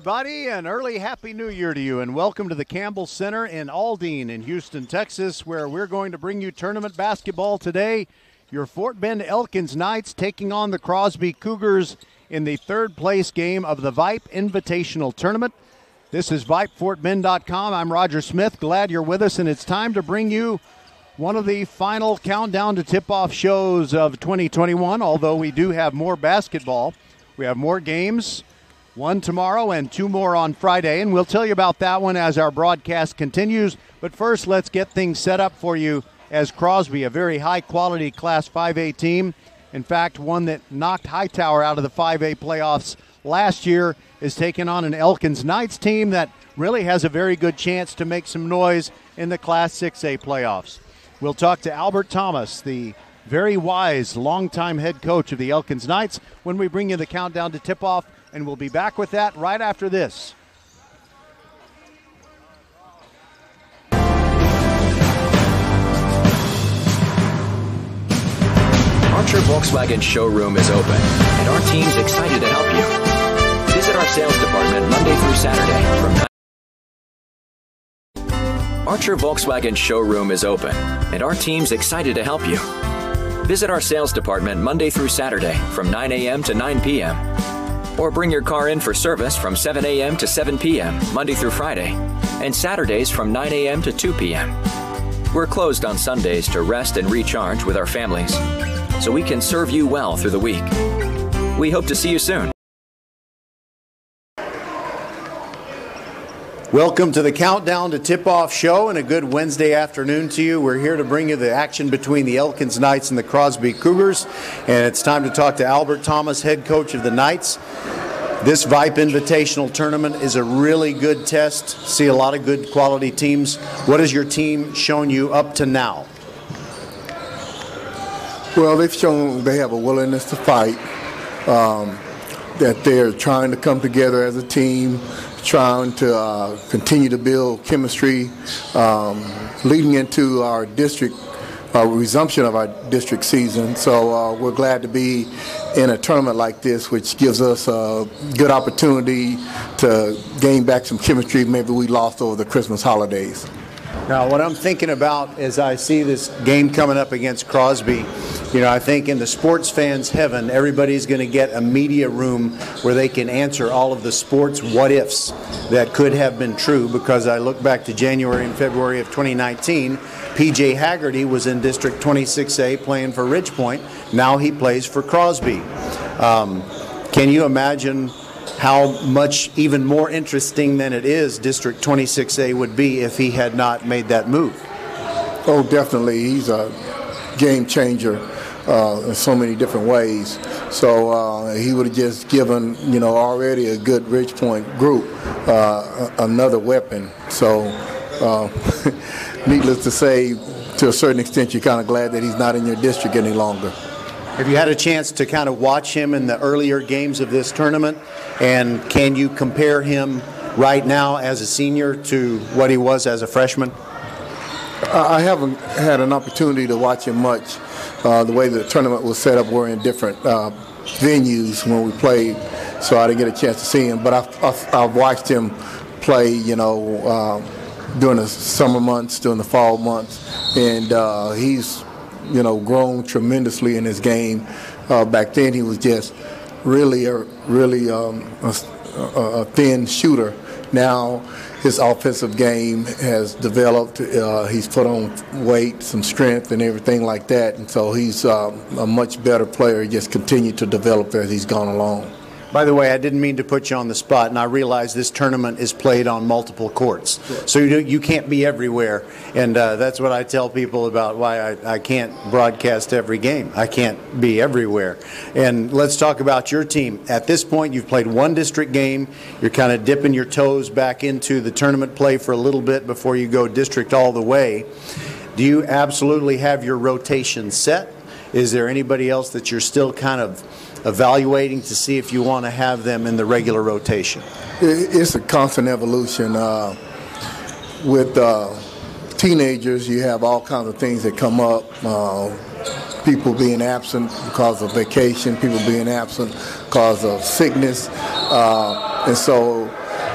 everybody, and early Happy New Year to you, and welcome to the Campbell Center in Aldine in Houston, Texas, where we're going to bring you tournament basketball today. Your Fort Bend Elkins Knights taking on the Crosby Cougars in the third place game of the VYPE Invitational Tournament. This is VYPEFortBend.com. I'm Roger Smith. Glad you're with us, and it's time to bring you one of the final countdown to tip off shows of 2021, although we do have more basketball. We have more games one tomorrow and two more on Friday, and we'll tell you about that one as our broadcast continues. But first, let's get things set up for you as Crosby, a very high quality Class 5A team. In fact, one that knocked Hightower out of the 5A playoffs last year, is taking on an Elkins Knights team that really has a very good chance to make some noise in the Class 6A playoffs. We'll talk to Albert Thomas, the very wise, longtime head coach of the Elkins Knights, when we bring you the countdown to tip off and we'll be back with that right after this. Archer Volkswagen showroom is open, and our team's excited to help you. Visit our sales department Monday through Saturday from 9 Archer Volkswagen showroom is open, and our team's excited to help you. Visit our sales department Monday through Saturday from 9 a.m. to 9 p.m or bring your car in for service from 7 a.m. to 7 p.m. Monday through Friday, and Saturdays from 9 a.m. to 2 p.m. We're closed on Sundays to rest and recharge with our families, so we can serve you well through the week. We hope to see you soon. Welcome to the Countdown to Tip Off show and a good Wednesday afternoon to you. We're here to bring you the action between the Elkins Knights and the Crosby Cougars. And it's time to talk to Albert Thomas, head coach of the Knights. This VYPE Invitational Tournament is a really good test. See a lot of good quality teams. What has your team shown you up to now? Well, they've shown they have a willingness to fight, um, that they're trying to come together as a team, trying to uh, continue to build chemistry, um, leading into our district uh, resumption of our district season. So uh, we're glad to be in a tournament like this, which gives us a good opportunity to gain back some chemistry maybe we lost over the Christmas holidays. Now, what I'm thinking about as I see this game coming up against Crosby, you know, I think in the sports fans' heaven, everybody's going to get a media room where they can answer all of the sports what ifs that could have been true because I look back to January and February of 2019. PJ Haggerty was in District 26A playing for Ridgepoint. Now he plays for Crosby. Um, can you imagine how much even more interesting than it is District 26A would be if he had not made that move? Oh, definitely. He's a game changer uh, in so many different ways. So uh, he would have just given, you know, already a good Ridgepoint group uh, another weapon. So, uh, needless to say, to a certain extent, you're kind of glad that he's not in your district any longer. Have you had a chance to kind of watch him in the earlier games of this tournament? And can you compare him right now as a senior to what he was as a freshman? I haven't had an opportunity to watch him much. Uh, the way the tournament was set up, we're in different uh, venues when we played, so I didn't get a chance to see him. But I've, I've, watched him play, you know, uh, during the summer months, during the fall months, and uh, he's you know, grown tremendously in his game. Uh, back then, he was just really, a, really um, a, a, thin shooter. Now, his offensive game has developed. Uh, he's put on weight, some strength, and everything like that. And so he's uh, a much better player. He just continued to develop as he's gone along. By the way, I didn't mean to put you on the spot, and I realize this tournament is played on multiple courts, so you, you can't be everywhere. And uh, that's what I tell people about why I, I can't broadcast every game. I can't be everywhere. And let's talk about your team. At this point, you've played one district game. You're kind of dipping your toes back into the tournament play for a little bit before you go district all the way. Do you absolutely have your rotation set? Is there anybody else that you're still kind of evaluating to see if you want to have them in the regular rotation? It's a constant evolution. Uh, with uh, teenagers, you have all kinds of things that come up. Uh, people being absent because of vacation, people being absent because of sickness. Uh, and so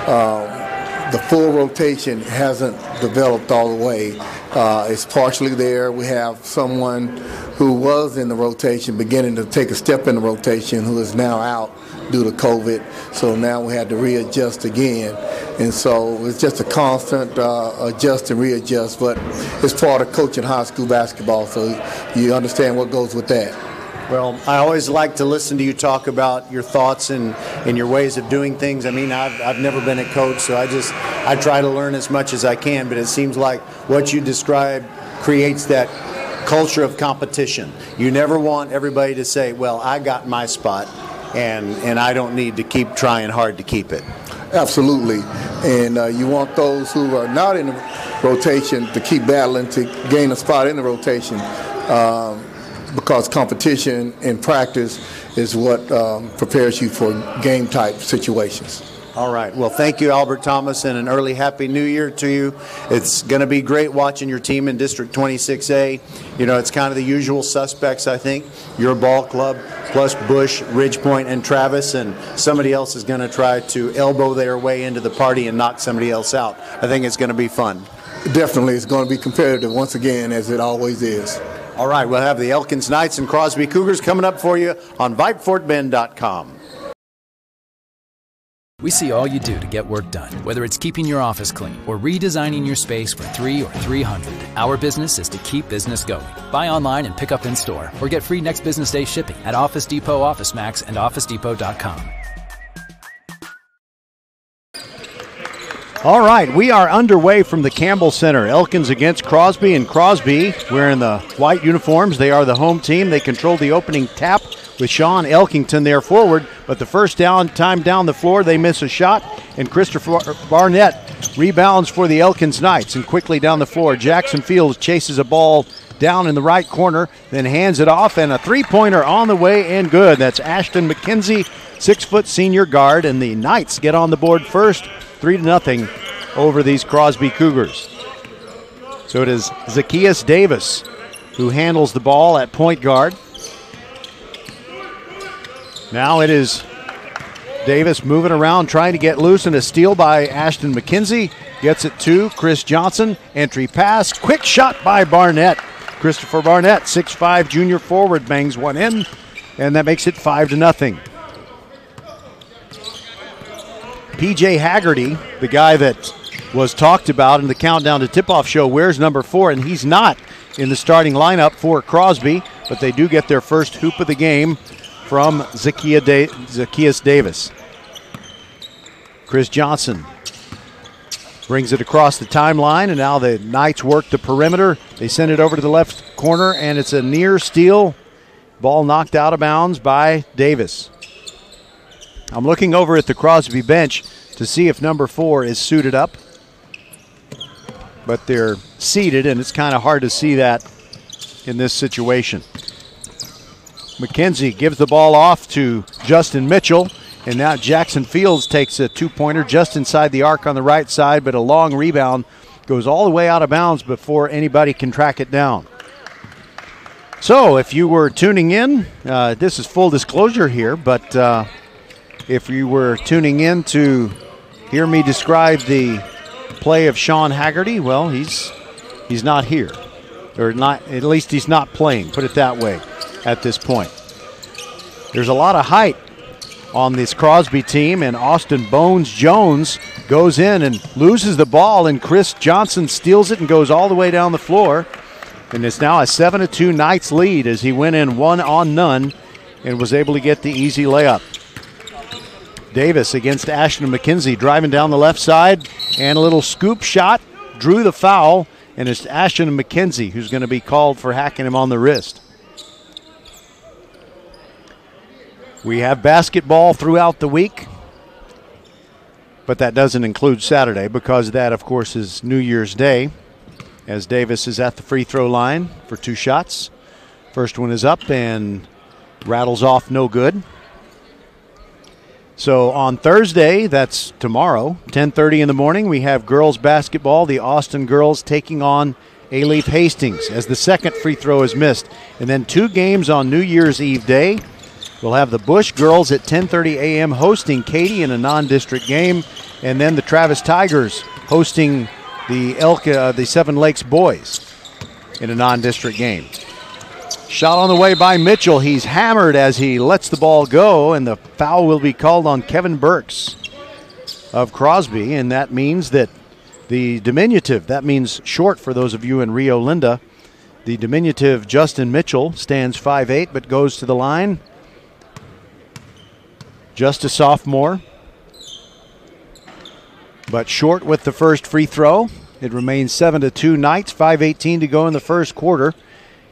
um, the full rotation hasn't developed all the way. Uh, it's partially there. We have someone who was in the rotation beginning to take a step in the rotation who is now out due to COVID. So now we had to readjust again. And so it's just a constant uh, adjust and readjust, but it's part of coaching high school basketball, so you understand what goes with that. Well, I always like to listen to you talk about your thoughts and, and your ways of doing things. I mean, I've, I've never been a coach, so I just I try to learn as much as I can. But it seems like what you describe creates that culture of competition. You never want everybody to say, "Well, I got my spot, and and I don't need to keep trying hard to keep it." Absolutely, and uh, you want those who are not in the rotation to keep battling to gain a spot in the rotation. Um, because competition and practice is what um, prepares you for game type situations. All right. Well, thank you, Albert Thomas, and an early Happy New Year to you. It's going to be great watching your team in District 26A. You know, it's kind of the usual suspects, I think. Your ball club, plus Bush, Ridgepoint, and Travis, and somebody else is going to try to elbow their way into the party and knock somebody else out. I think it's going to be fun. Definitely. It's going to be competitive once again, as it always is. All right, we'll have the Elkins Knights and Crosby Cougars coming up for you on VypeFortBend.com. We see all you do to get work done, whether it's keeping your office clean or redesigning your space for three or 300. Our business is to keep business going. Buy online and pick up in store or get free next business day shipping at Office Depot, Office Max, and OfficeDepot.com. All right, we are underway from the Campbell Center. Elkins against Crosby, and Crosby wearing the white uniforms. They are the home team. They control the opening tap with Sean Elkington there forward, but the first down time down the floor, they miss a shot, and Christopher Barnett rebounds for the Elkins Knights. And quickly down the floor, Jackson Fields chases a ball down in the right corner, then hands it off, and a three pointer on the way and good. That's Ashton McKenzie, six foot senior guard, and the Knights get on the board first three to nothing over these Crosby Cougars. So it is Zacchaeus Davis who handles the ball at point guard. Now it is Davis moving around, trying to get loose, and a steal by Ashton McKenzie. Gets it to Chris Johnson. Entry pass. Quick shot by Barnett. Christopher Barnett, 6'5 junior forward, bangs one in, and that makes it 5 to nothing. PJ Haggerty, the guy that was talked about in the countdown to tip off show, wears number four, and he's not in the starting lineup for Crosby, but they do get their first hoop of the game from Zacchaeus Davis. Chris Johnson brings it across the timeline, and now the Knights work the perimeter. They send it over to the left corner, and it's a near steal. Ball knocked out of bounds by Davis. I'm looking over at the Crosby bench to see if number four is suited up. But they're seated, and it's kind of hard to see that in this situation. McKenzie gives the ball off to Justin Mitchell, and now Jackson Fields takes a two pointer just inside the arc on the right side, but a long rebound goes all the way out of bounds before anybody can track it down. So, if you were tuning in, uh, this is full disclosure here, but uh, if you were tuning in to hear me describe the play of Sean Haggerty, well, he's he's not here, or not. At least he's not playing. Put it that way. At this point, there's a lot of height on this Crosby team, and Austin Bones Jones goes in and loses the ball, and Chris Johnson steals it and goes all the way down the floor. And it's now a 7 to 2 Knights lead as he went in one on none and was able to get the easy layup. Davis against Ashton McKenzie driving down the left side and a little scoop shot drew the foul and it's Ashton McKenzie who's going to be called for hacking him on the wrist. We have basketball throughout the week, but that doesn't include Saturday because that, of course, is New Year's Day as Davis is at the free throw line for two shots. First one is up and rattles off no good. So on Thursday, that's tomorrow, 10:30 in the morning, we have girls basketball. The Austin girls taking on Alief Hastings as the second free throw is missed, and then two games on New Year's Eve day. We'll have the Bush girls at 10:30 a.m. hosting Katy in a non-district game, and then the Travis Tigers hosting the Elk, uh, the Seven Lakes boys in a non-district game. Shot on the way by Mitchell. He's hammered as he lets the ball go, and the foul will be called on Kevin Burks of Crosby, and that means that the diminutive, that means short for those of you in Rio Linda, the diminutive Justin Mitchell stands 5'8 but goes to the line. Just a sophomore, but short with the first free throw. It remains 7 to 2 Knights, 5:18 to go in the first quarter.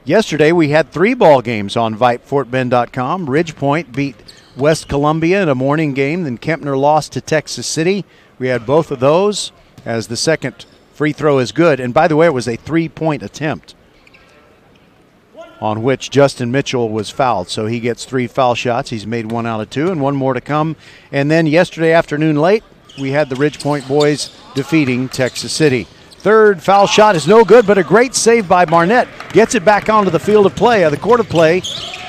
Yesterday we had three ball games on VypeFortBend.com. Ridgepoint beat West Columbia in a morning game, then Kempner lost to Texas City. We had both of those as the second free throw is good. And by the way, it was a three-point attempt on which Justin Mitchell was fouled. So he gets three foul shots. He's made one out of two, and one more to come. And then yesterday afternoon late, we had the Ridgepoint boys defeating Texas City. Third foul shot is no good, but a great save by Barnett. Gets it back onto the field of play, uh, the court of play.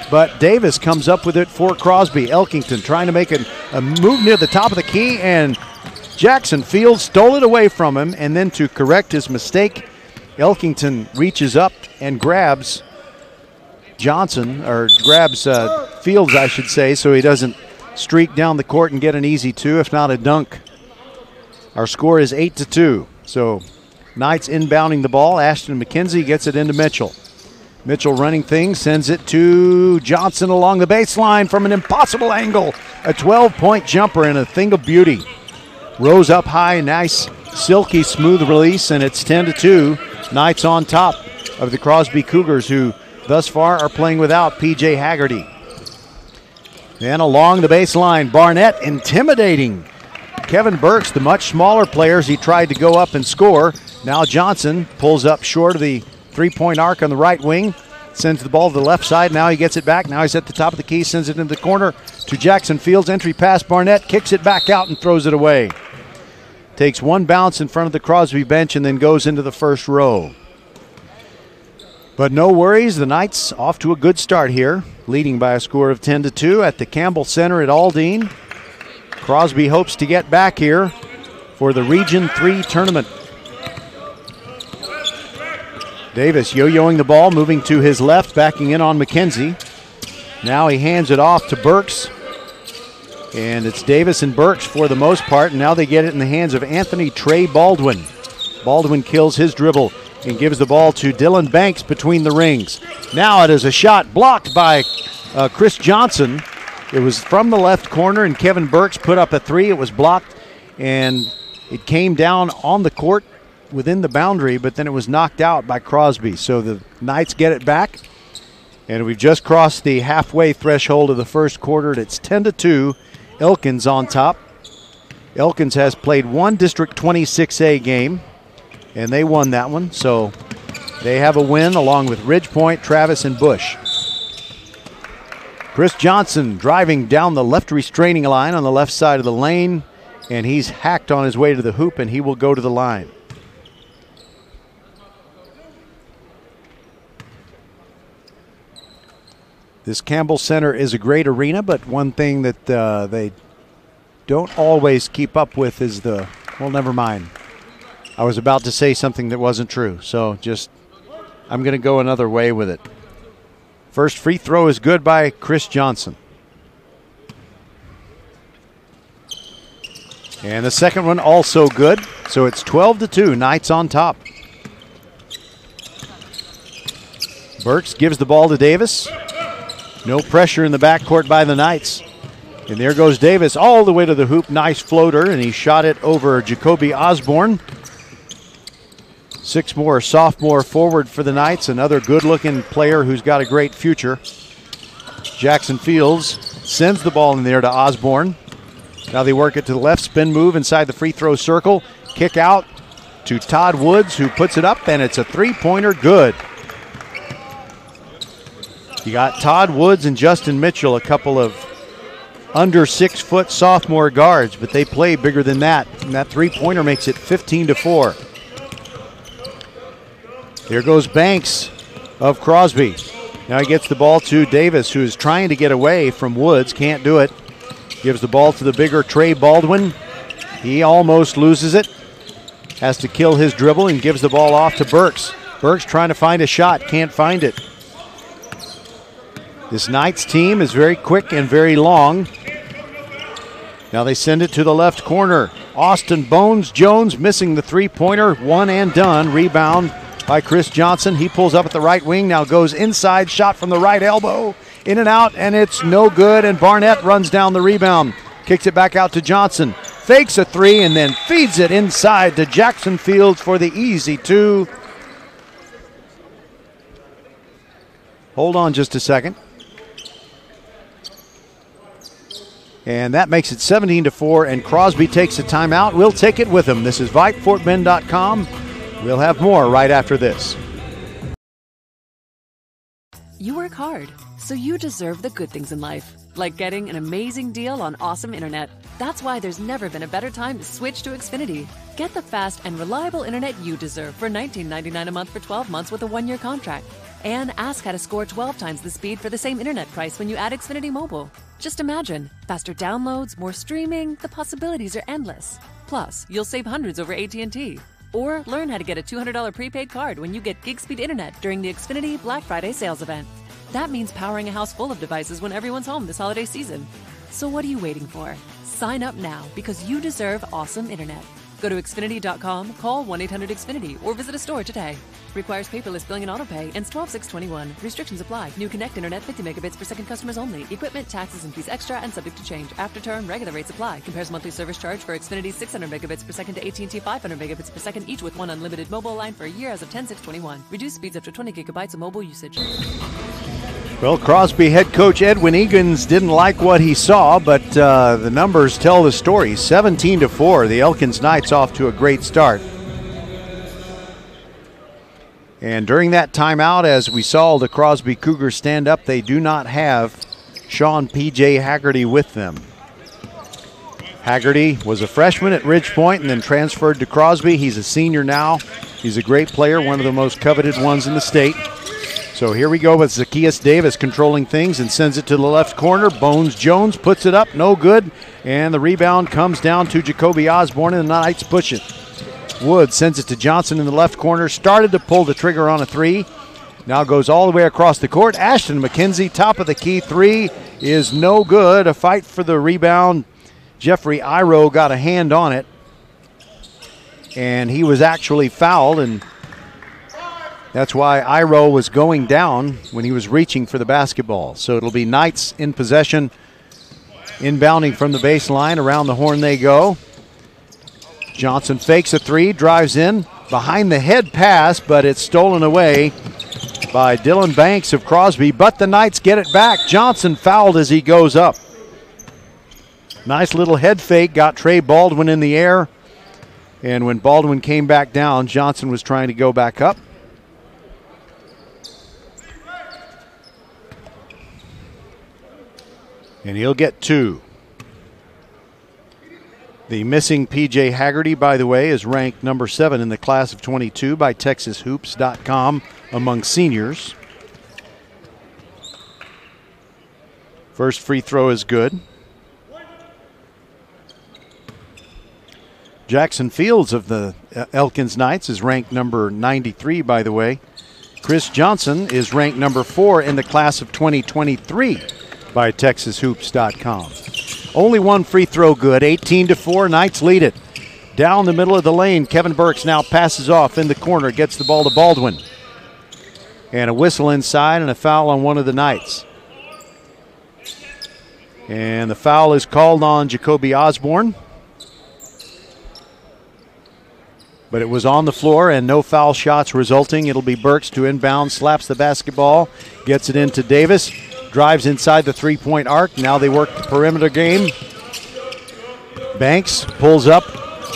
But Davis comes up with it for Crosby. Elkington trying to make a, a move near the top of the key, and Jackson Fields stole it away from him. And then to correct his mistake, Elkington reaches up and grabs Johnson, or grabs uh, Fields, I should say, so he doesn't streak down the court and get an easy two, if not a dunk. Our score is 8 to 2. So Knights inbounding the ball. Ashton McKenzie gets it into Mitchell. Mitchell running things, sends it to Johnson along the baseline from an impossible angle. A 12 point jumper and a thing of beauty. Rose up high, nice, silky, smooth release, and it's 10 to 2. Knights on top of the Crosby Cougars, who thus far are playing without PJ Haggerty. Then along the baseline, Barnett intimidating Kevin Burks, the much smaller players, he tried to go up and score. Now Johnson pulls up short of the three point arc on the right wing, sends the ball to the left side. Now he gets it back. Now he's at the top of the key, sends it into the corner to Jackson Fields. Entry pass, Barnett kicks it back out and throws it away. Takes one bounce in front of the Crosby bench and then goes into the first row. But no worries, the Knights off to a good start here, leading by a score of 10 to 2 at the Campbell Center at Aldine. Crosby hopes to get back here for the Region 3 tournament. Davis yo yoing the ball, moving to his left, backing in on McKenzie. Now he hands it off to Burks. And it's Davis and Burks for the most part. And now they get it in the hands of Anthony Trey Baldwin. Baldwin kills his dribble and gives the ball to Dylan Banks between the rings. Now it is a shot blocked by uh, Chris Johnson. It was from the left corner, and Kevin Burks put up a three. It was blocked, and it came down on the court within the boundary, but then it was knocked out by Crosby. So the Knights get it back, and we've just crossed the halfway threshold of the first quarter. It's 10 to 2. Elkins on top. Elkins has played one District 26A game, and they won that one. So they have a win along with Ridgepoint, Travis, and Bush. Chris Johnson driving down the left restraining line on the left side of the lane, and he's hacked on his way to the hoop, and he will go to the line. This Campbell Center is a great arena, but one thing that uh, they don't always keep up with is the, well, never mind. I was about to say something that wasn't true, so just, I'm going to go another way with it. First free throw is good by Chris Johnson. And the second one also good. So it's 12 to 2. Knights on top. Burks gives the ball to Davis. No pressure in the backcourt by the Knights. And there goes Davis all the way to the hoop. Nice floater, and he shot it over Jacoby Osborne. Six more sophomore forward for the Knights, another good looking player who's got a great future. Jackson Fields sends the ball in there to Osborne. Now they work it to the left, spin move inside the free throw circle, kick out to Todd Woods, who puts it up, and it's a three pointer good. You got Todd Woods and Justin Mitchell, a couple of under six foot sophomore guards, but they play bigger than that. And that three pointer makes it 15 to 4. Here goes Banks of Crosby. Now he gets the ball to Davis, who is trying to get away from Woods. Can't do it. Gives the ball to the bigger Trey Baldwin. He almost loses it. Has to kill his dribble and gives the ball off to Burks. Burks trying to find a shot. Can't find it. This Knights team is very quick and very long. Now they send it to the left corner. Austin Bones Jones missing the three pointer. One and done. Rebound by Chris Johnson. He pulls up at the right wing, now goes inside, shot from the right elbow, in and out, and it's no good. And Barnett runs down the rebound, kicks it back out to Johnson, fakes a three, and then feeds it inside to Jackson Fields for the easy two. Hold on just a second. And that makes it 17 to 4, and Crosby takes a timeout. We'll take it with him. This is VypeFortBend.com. We'll have more right after this. You work hard, so you deserve the good things in life, like getting an amazing deal on awesome internet. That's why there's never been a better time to switch to Xfinity. Get the fast and reliable internet you deserve for $19.99 a month for 12 months with a one year contract. And ask how to score 12 times the speed for the same internet price when you add Xfinity Mobile. Just imagine faster downloads, more streaming, the possibilities are endless. Plus, you'll save hundreds over AT&T. Or learn how to get a $200 prepaid card when you get gig speed internet during the Xfinity Black Friday sales event. That means powering a house full of devices when everyone's home this holiday season. So what are you waiting for? Sign up now because you deserve awesome internet. Go to Xfinity.com, call 1 800 Xfinity, or visit a store today. Requires paperless billing and autopay. Ends 12 621. Restrictions apply. New Connect Internet 50 megabits per second customers only. Equipment, taxes, and fees extra and subject to change. After term, regular rates apply. Compares monthly service charge for Xfinity 600 megabits per second to AT&T 500 megabits per second, each with one unlimited mobile line for a year as of 10 621. Reduced speeds up to 20 gigabytes of mobile usage. Well, Crosby head coach Edwin Egan's didn't like what he saw, but uh, the numbers tell the story. 17 to 4. The Elkins Knights off to a great start. And during that timeout, as we saw the Crosby Cougars stand up, they do not have Sean P.J. Haggerty with them. Haggerty was a freshman at Ridge Point and then transferred to Crosby. He's a senior now. He's a great player, one of the most coveted ones in the state. So here we go with Zacchaeus Davis controlling things and sends it to the left corner. Bones Jones puts it up, no good. And the rebound comes down to Jacoby Osborne, and the Knights push it. Wood sends it to Johnson in the left corner. Started to pull the trigger on a three. Now goes all the way across the court. Ashton McKenzie, top of the key three, is no good. A fight for the rebound. Jeffrey Iro got a hand on it. And he was actually fouled, and that's why Iro was going down when he was reaching for the basketball. So it'll be Knights in possession, inbounding from the baseline. Around the horn they go. Johnson fakes a three, drives in, behind the head pass, but it's stolen away by Dylan Banks of Crosby. But the Knights get it back. Johnson fouled as he goes up. Nice little head fake, got Trey Baldwin in the air. And when Baldwin came back down, Johnson was trying to go back up. And he'll get two. The missing PJ Haggerty, by the way, is ranked number seven in the class of 22 by TexasHoops.com among seniors. First free throw is good. Jackson Fields of the uh, Elkins Knights is ranked number 93, by the way. Chris Johnson is ranked number four in the class of 2023 by TexasHoops.com. Only one free throw good. 18 to 4. Knights lead it. Down the middle of the lane. Kevin Burks now passes off in the corner, gets the ball to Baldwin. And a whistle inside and a foul on one of the Knights. And the foul is called on Jacoby Osborne. But it was on the floor and no foul shots resulting. It'll be Burks to inbound, slaps the basketball, gets it into Davis, drives inside the three point arc. Now they work the perimeter game. Banks pulls up,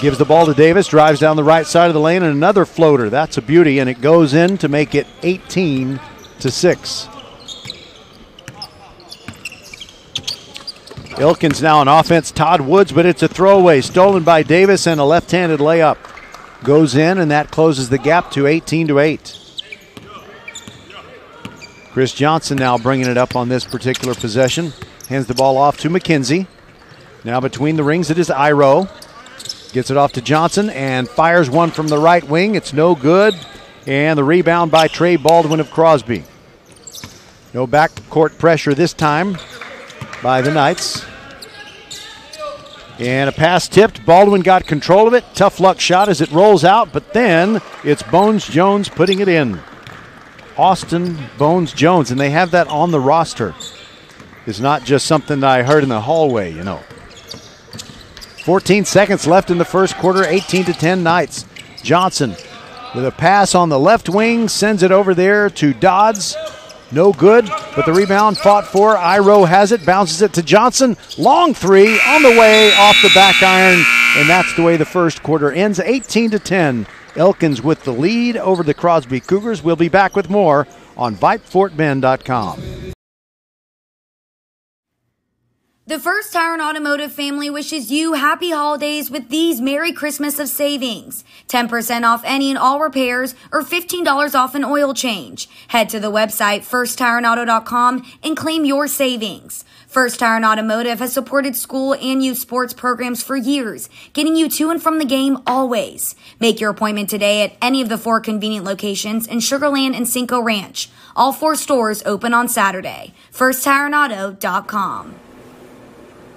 gives the ball to Davis, drives down the right side of the lane, and another floater. That's a beauty, and it goes in to make it 18 to 6. Elkins now on offense. Todd Woods, but it's a throwaway. Stolen by Davis and a left handed layup. Goes in, and that closes the gap to 18 to 8. Chris Johnson now bringing it up on this particular possession. Hands the ball off to McKenzie. Now between the rings, it is Iro. Gets it off to Johnson and fires one from the right wing. It's no good. And the rebound by Trey Baldwin of Crosby. No backcourt pressure this time by the Knights. And a pass tipped. Baldwin got control of it. Tough luck shot as it rolls out, but then it's Bones Jones putting it in. Austin Bones Jones, and they have that on the roster. It's not just something that I heard in the hallway, you know. 14 seconds left in the first quarter, 18 to 10 Knights. Johnson with a pass on the left wing sends it over there to Dodds. No good, but the rebound fought for. Iro has it, bounces it to Johnson. Long three on the way off the back iron, and that's the way the first quarter ends 18 to 10. Elkins with the lead over the Crosby Cougars. We'll be back with more on VypeFortBend.com. The First Tire and Automotive family wishes you happy holidays with these Merry Christmas of savings. 10% off any and all repairs or $15 off an oil change. Head to the website firsttireandauto.com and claim your savings. First Tire and Automotive has supported school and youth sports programs for years, getting you to and from the game always. Make your appointment today at any of the four convenient locations in Sugarland and Cinco Ranch. All four stores open on Saturday. FirstTireandAuto.com.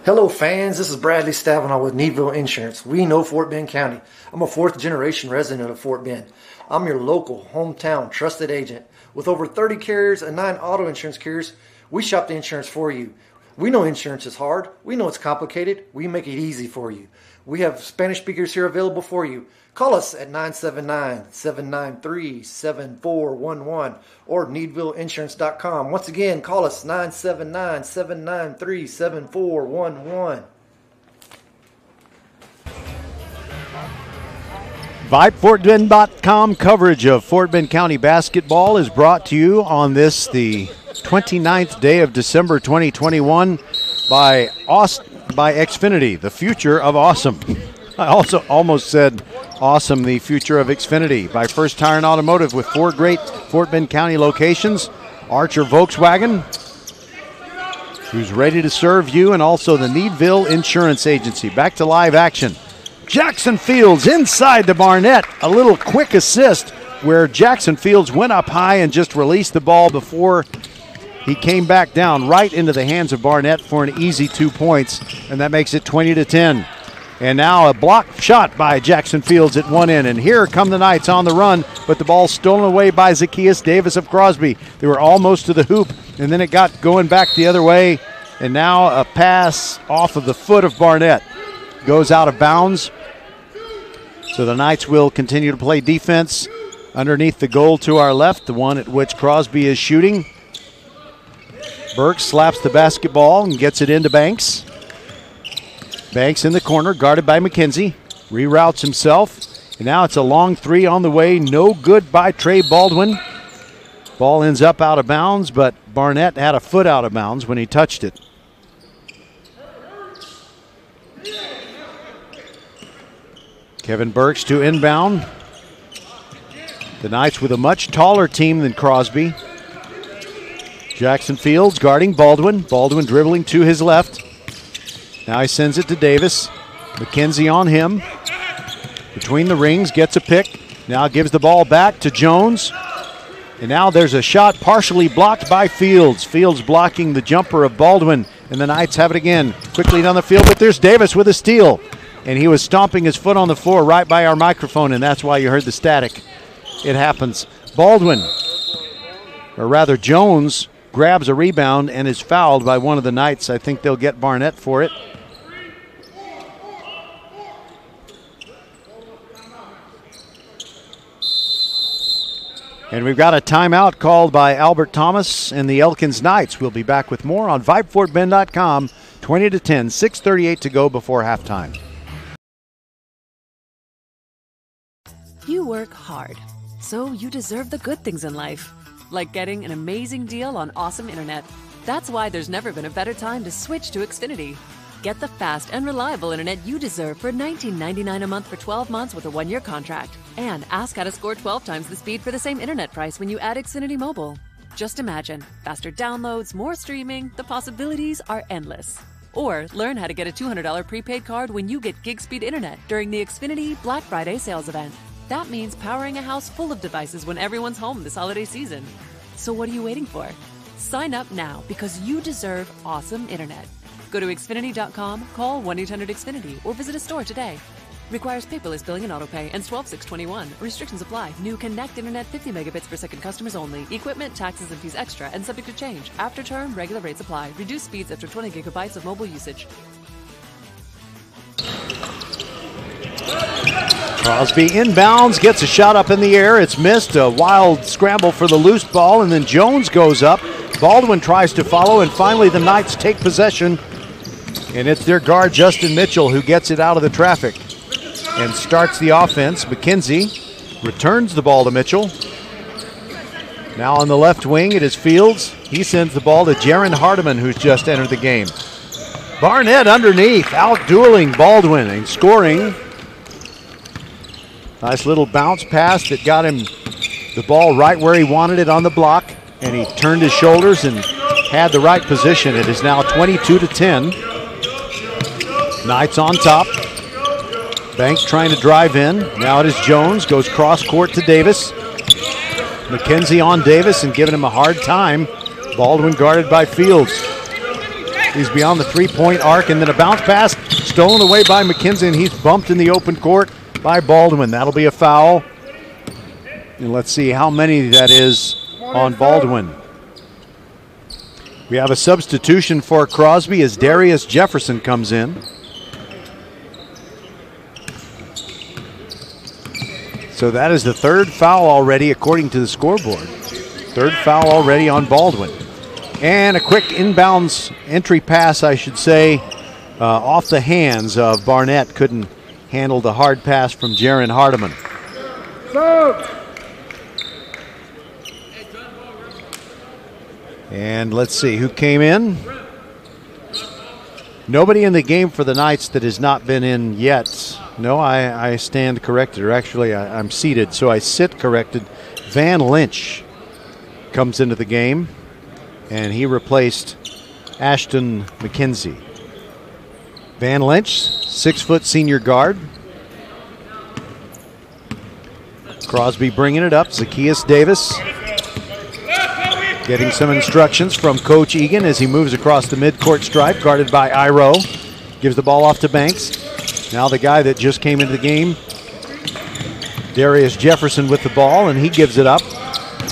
Hello, fans. This is Bradley Stavinoff with Needville Insurance. We know Fort Bend County. I'm a fourth generation resident of Fort Bend. I'm your local, hometown, trusted agent. With over 30 carriers and nine auto insurance carriers, we shop the insurance for you. We know insurance is hard. We know it's complicated. We make it easy for you. We have Spanish speakers here available for you. Call us at 979-793-7411 or needvilleinsurance.com. Once again, call us 979-793-7411. VypeFortBend.com coverage of Fort Bend County basketball is brought to you on this, the 29th day of December 2021 by Aust- by Xfinity, the future of awesome. I also almost said awesome, the future of Xfinity by First Tire and Automotive with four great Fort Bend County locations. Archer Volkswagen, who's ready to serve you, and also the Needville Insurance Agency. Back to live action. Jackson Fields inside the Barnett. A little quick assist where Jackson Fields went up high and just released the ball before he came back down right into the hands of Barnett for an easy two points, and that makes it 20 to 10. And now a block shot by Jackson Fields at one end. And here come the Knights on the run, but the ball stolen away by Zacchaeus Davis of Crosby. They were almost to the hoop, and then it got going back the other way. And now a pass off of the foot of Barnett goes out of bounds. So the Knights will continue to play defense underneath the goal to our left, the one at which Crosby is shooting. Burke slaps the basketball and gets it into Banks. Banks in the corner, guarded by McKenzie. Reroutes himself. And now it's a long three on the way. No good by Trey Baldwin. Ball ends up out of bounds, but Barnett had a foot out of bounds when he touched it. Kevin Burks to inbound. The Knights with a much taller team than Crosby. Jackson Fields guarding Baldwin. Baldwin dribbling to his left. Now he sends it to Davis. McKenzie on him. Between the rings, gets a pick. Now gives the ball back to Jones. And now there's a shot partially blocked by Fields. Fields blocking the jumper of Baldwin. And the Knights have it again. Quickly down the field, but there's Davis with a steal. And he was stomping his foot on the floor right by our microphone, and that's why you heard the static. It happens. Baldwin, or rather Jones, grabs a rebound and is fouled by one of the Knights. I think they'll get Barnett for it. And we've got a timeout called by Albert Thomas and the Elkins Knights. We'll be back with more on VypeFortBend.com. 20 to 10, 6:38 to go before halftime. You work hard, so you deserve the good things in life, like getting an amazing deal on awesome internet. That's why there's never been a better time to switch to Xfinity. Get the fast and reliable internet you deserve for $19.99 a month for 12 months with a one year contract. And ask how to score 12 times the speed for the same internet price when you add Xfinity Mobile. Just imagine faster downloads, more streaming, the possibilities are endless. Or learn how to get a $200 prepaid card when you get gig speed internet during the Xfinity Black Friday sales event. That means powering a house full of devices when everyone's home this holiday season. So what are you waiting for? Sign up now because you deserve awesome internet. Go to Xfinity.com, call 1 800 Xfinity, or visit a store today. Requires paperless billing and autopay, and 12621. Restrictions apply. New Connect Internet 50 megabits per second customers only. Equipment, taxes, and fees extra, and subject to change. After term, regular rates apply. Reduced speeds after 20 gigabytes of mobile usage. Crosby inbounds, gets a shot up in the air. It's missed. A wild scramble for the loose ball, and then Jones goes up. Baldwin tries to follow, and finally the Knights take possession. And it's their guard, Justin Mitchell, who gets it out of the traffic and starts the offense. McKenzie returns the ball to Mitchell. Now on the left wing, it is Fields. He sends the ball to Jaron Hardiman, who's just entered the game. Barnett underneath, out dueling Baldwin and scoring. Nice little bounce pass that got him the ball right where he wanted it on the block, and he turned his shoulders and had the right position. It is now 22 to 10. Knights on top. Banks trying to drive in. Now it is Jones, goes cross court to Davis. McKenzie on Davis and giving him a hard time. Baldwin guarded by Fields. He's beyond the three point arc, and then a bounce pass stolen away by McKenzie, and he's bumped in the open court by Baldwin. That'll be a foul. And let's see how many that is on Baldwin. We have a substitution for Crosby as Darius Jefferson comes in. So that is the third foul already, according to the scoreboard. Third foul already on Baldwin. And a quick inbounds entry pass, I should say, uh, off the hands of Barnett. Couldn't handle the hard pass from Jaron Hardiman. And let's see who came in. Nobody in the game for the Knights that has not been in yet. No, I, I stand corrected, or actually, I, I'm seated, so I sit corrected. Van Lynch comes into the game, and he replaced Ashton McKenzie. Van Lynch, six foot senior guard. Crosby bringing it up. Zacchaeus Davis getting some instructions from Coach Egan as he moves across the midcourt stripe, guarded by Iro. Gives the ball off to Banks. Now the guy that just came into the game, Darius Jefferson with the ball, and he gives it up.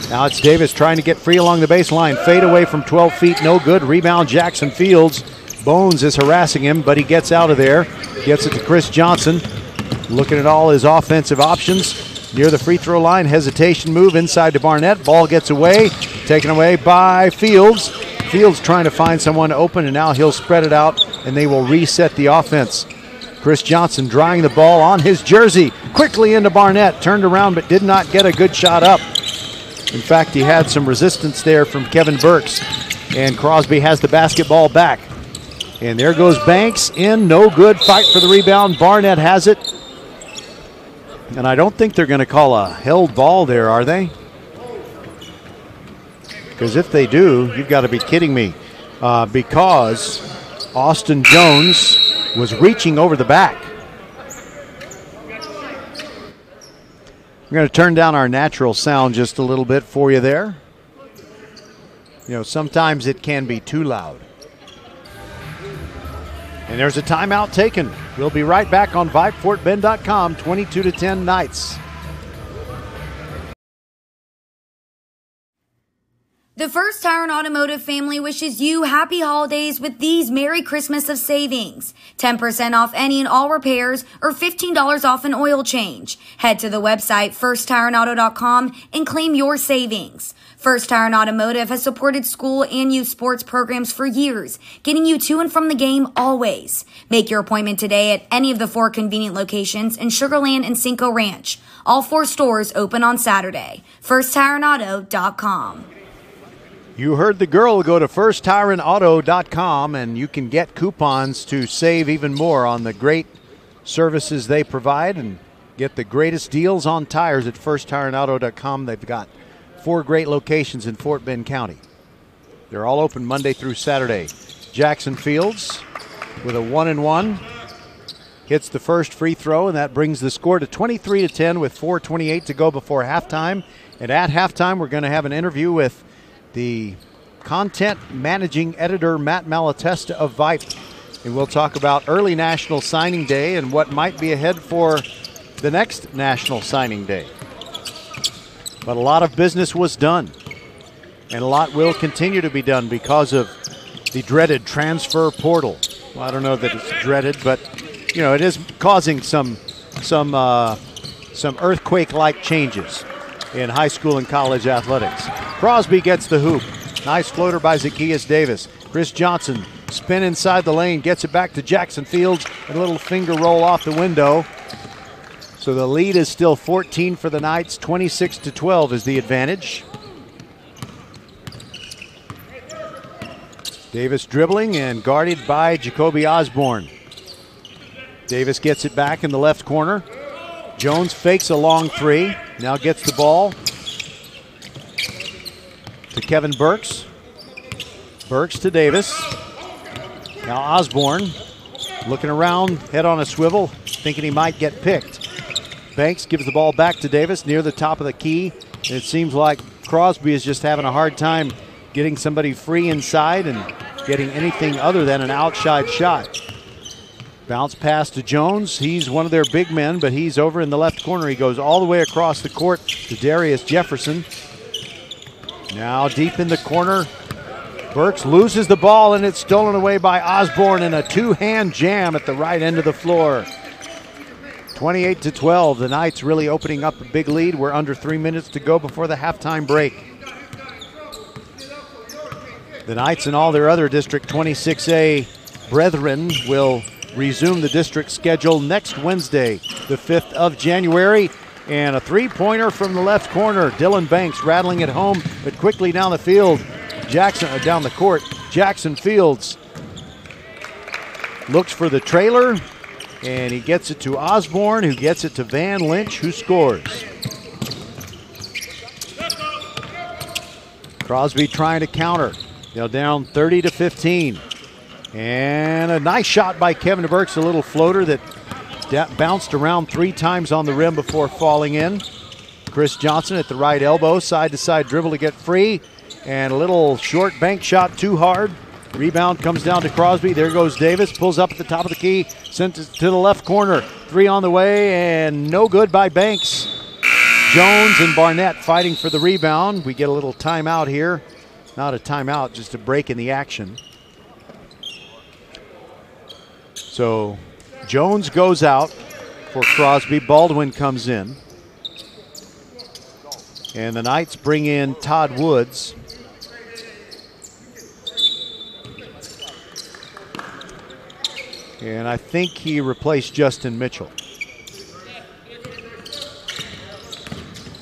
Now it's Davis trying to get free along the baseline. Fade away from 12 feet, no good. Rebound Jackson Fields. Bones is harassing him, but he gets out of there. Gets it to Chris Johnson. Looking at all his offensive options. Near the free throw line, hesitation move inside to Barnett. Ball gets away, taken away by Fields. Fields trying to find someone open, and now he'll spread it out, and they will reset the offense. Chris Johnson drying the ball on his jersey. Quickly into Barnett. Turned around, but did not get a good shot up. In fact, he had some resistance there from Kevin Burks. And Crosby has the basketball back. And there goes Banks in. No good. Fight for the rebound. Barnett has it. And I don't think they're going to call a held ball there, are they? Because if they do, you've got to be kidding me. Uh, because Austin Jones was reaching over the back. We're going to turn down our natural sound just a little bit for you there. You know, sometimes it can be too loud. And there's a timeout taken. We'll be right back on VypeFortBend.com, 22 to 10 Knights. The First Tire and Automotive family wishes you happy holidays with these Merry Christmas of savings. 10% off any and all repairs or $15 off an oil change. Head to the website firsttireandauto.com and claim your savings. First Tire and Automotive has supported school and youth sports programs for years, getting you to and from the game always. Make your appointment today at any of the four convenient locations in Sugarland and Cinco Ranch. All four stores open on Saturday. FirstTireandAuto.com. You heard the girl. Go to firsttireandauto.com and you can get coupons to save even more on the great services they provide and get the greatest deals on tires at firsttireandauto.com. They've got four great locations in Fort Bend County. They're all open Monday through Saturday. Jackson Fields with a one and one hits the first free throw, and that brings the score to 23 to 10 with 4:28 to go before halftime. And at halftime, we're going to have an interview with the content managing editor Matt Malatesta of Vype, and we'll talk about early National Signing Day and what might be ahead for the next National Signing Day. But a lot of business was done, and a lot will continue to be done because of the dreaded transfer portal. Well, I don't know that it's dreaded, but you know it is causing some some uh, some earthquake-like changes in high school and college athletics. Crosby gets the hoop. Nice floater by Zacchaeus Davis. Chris Johnson spin inside the lane, gets it back to Jackson Fields, and a little finger roll off the window. So the lead is still 14 for the Knights. 26 to 12 is the advantage. Davis dribbling and guarded by Jacoby Osborne. Davis gets it back in the left corner. Jones fakes a long three. Now gets the ball to Kevin Burks. Burks to Davis. Now Osborne looking around, head on a swivel, thinking he might get picked. Banks gives the ball back to Davis near the top of the key. It seems like Crosby is just having a hard time getting somebody free inside and getting anything other than an outside shot. Bounce pass to Jones. He's one of their big men, but he's over in the left corner. He goes all the way across the court to Darius Jefferson. Now deep in the corner. Burks loses the ball and it's stolen away by Osborne in a two hand jam at the right end of the floor. 28 to 12. The Knights really opening up a big lead. We're under three minutes to go before the halftime break. The Knights and all their other District 26A brethren will resume the district schedule next Wednesday, the 5th of January. And a three pointer from the left corner. Dylan Banks rattling it home, but quickly down the field. Jackson, uh, down the court. Jackson Fields looks for the trailer, and he gets it to Osborne, who gets it to Van Lynch, who scores. Crosby trying to counter. They're down 30 to 15. And a nice shot by Kevin Burks, a little floater that bounced around three times on the rim before falling in. Chris Johnson at the right elbow, side to side dribble to get free, and a little short bank shot too hard. Rebound comes down to Crosby. There goes Davis, pulls up at the top of the key, sent to the left corner. Three on the way, and no good by Banks. Jones and Barnett fighting for the rebound. We get a little timeout here. Not a timeout, just a break in the action. So Jones goes out for Crosby. Baldwin comes in. And the Knights bring in Todd Woods. And I think he replaced Justin Mitchell.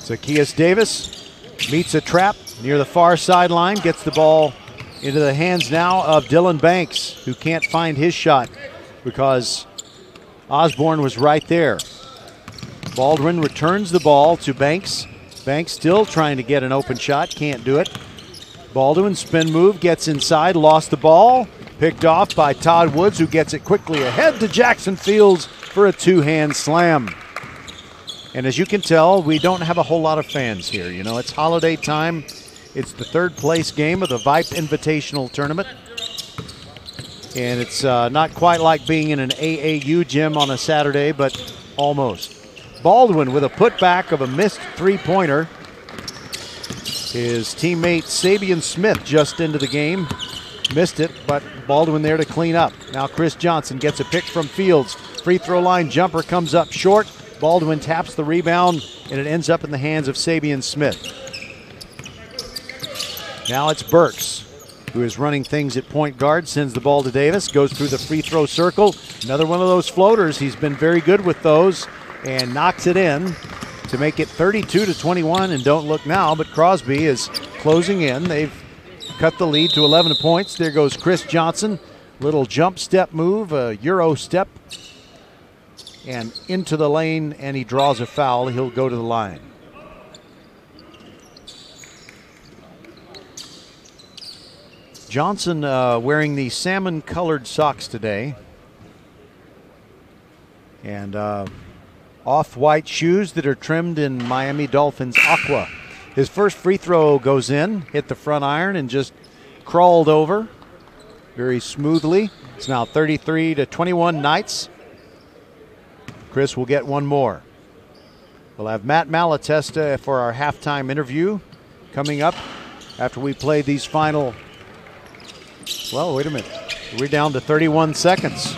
Zacchaeus Davis meets a trap near the far sideline, gets the ball into the hands now of Dylan Banks, who can't find his shot because Osborne was right there. Baldwin returns the ball to Banks. Banks still trying to get an open shot, can't do it. Baldwin spin move, gets inside, lost the ball. Picked off by Todd Woods, who gets it quickly ahead to Jackson Fields for a two hand slam. And as you can tell, we don't have a whole lot of fans here. You know, it's holiday time. It's the third place game of the Vype Invitational Tournament. And it's uh, not quite like being in an AAU gym on a Saturday, but almost. Baldwin with a putback of a missed three pointer. His teammate Sabian Smith just into the game. Missed it, but Baldwin there to clean up. Now Chris Johnson gets a pick from Fields. Free throw line jumper comes up short. Baldwin taps the rebound, and it ends up in the hands of Sabian Smith. Now it's Burks, who is running things at point guard, sends the ball to Davis, goes through the free throw circle. Another one of those floaters. He's been very good with those and knocks it in to make it 32 to 21. And don't look now, but Crosby is closing in. They've cut the lead to 11 points. There goes Chris Johnson. Little jump step move, a Euro step, and into the lane, and he draws a foul. He'll go to the line. Johnson uh, wearing the salmon colored socks today. And uh, off white shoes that are trimmed in Miami Dolphins aqua. His first free throw goes in, hit the front iron, and just crawled over very smoothly. It's now 33 to 21 Knights. Chris will get one more. We'll have Matt Malatesta for our halftime interview coming up after we play these final. Well, wait a minute. We're down to 31 seconds.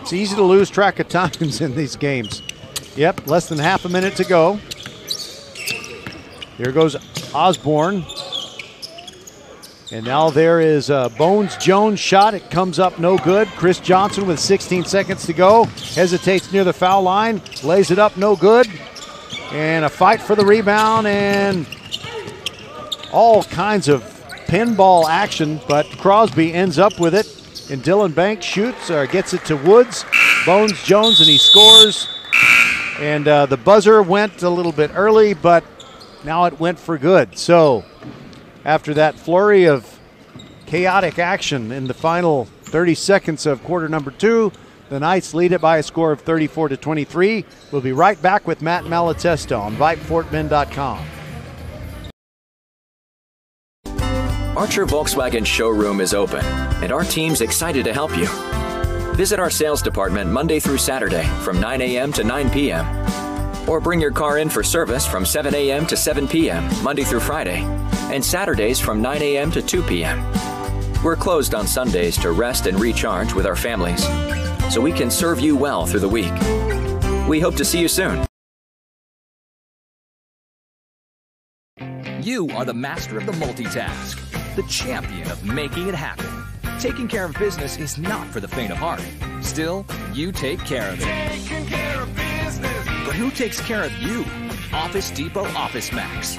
It's easy to lose track of times in these games. Yep, less than half a minute to go. Here goes Osborne. And now there is a Bones Jones shot. It comes up no good. Chris Johnson with 16 seconds to go hesitates near the foul line, lays it up no good. And a fight for the rebound and all kinds of pinball action, but Crosby ends up with it. And Dylan Banks shoots or gets it to Woods. Bones Jones and he scores. And uh, the buzzer went a little bit early, but now it went for good. So after that flurry of chaotic action in the final 30 seconds of quarter number two, the Knights lead it by a score of 34 to 23. We'll be right back with Matt Malatesta on VypeFortBend.com. Archer Volkswagen showroom is open, and our team's excited to help you. Visit our sales department Monday through Saturday from 9 a.m. to 9 p.m. Or bring your car in for service from 7 a.m. to 7 p.m. Monday through Friday, and Saturdays from 9 a.m. to 2 p.m. We're closed on Sundays to rest and recharge with our families, so we can serve you well through the week. We hope to see you soon. You are the master of the multitask, the champion of making it happen. Taking care of business is not for the faint of heart. Still, you take care of it. But who takes care of you? Office Depot Office Max.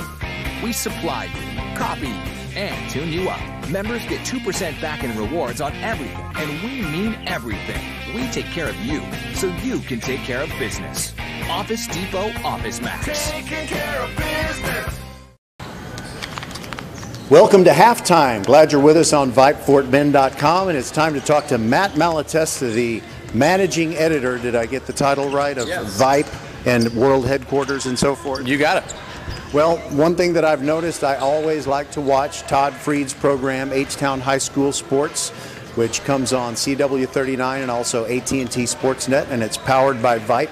We supply you, copy you, and tune you up. Members get 2% back in rewards on everything, and we mean everything. We take care of you, so you can take care of business. Office Depot Office Max. Welcome to halftime. Glad you're with us on VypeFortBend.com, and it's time to talk to Matt Malatesta, the managing editor. Did I get the title right of Yes. Vype and World Headquarters and so forth? You got it. Well, one thing that I've noticed, I always like to watch Todd Freed's program, H-Town High School Sports, which comes on CW39 and also AT&T Sportsnet, and it's powered by Vype.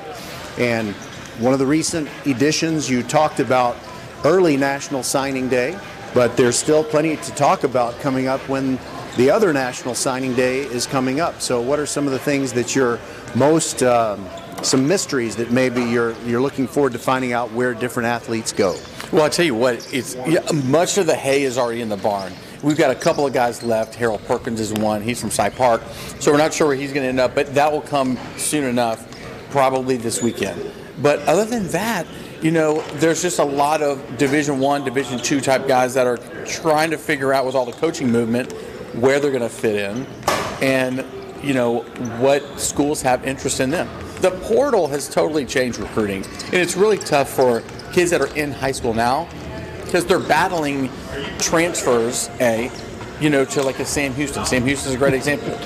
And one of the recent editions, you talked about early National Signing Day, but there's still plenty to talk about coming up when the other National Signing Day is coming up. So, what are some of the things that you're most um, some mysteries that maybe you're you're looking forward to finding out where different athletes go? Well, I tell you what, it's yeah, much of the hay is already in the barn. We've got a couple of guys left. Harold Perkins is one. He's from Cy Park, so we're not sure where he's going to end up, but that will come soon enough, probably this weekend. But other than that, you know, there's just a lot of Division One, Division Two type guys that are trying to figure out with all the coaching movement where they're going to fit in, and you know what schools have interest in them. The portal has totally changed recruiting, and it's really tough for kids that are in high school now because they're battling transfers. A, you know, to like a Sam Houston. Sam Houston's a great example.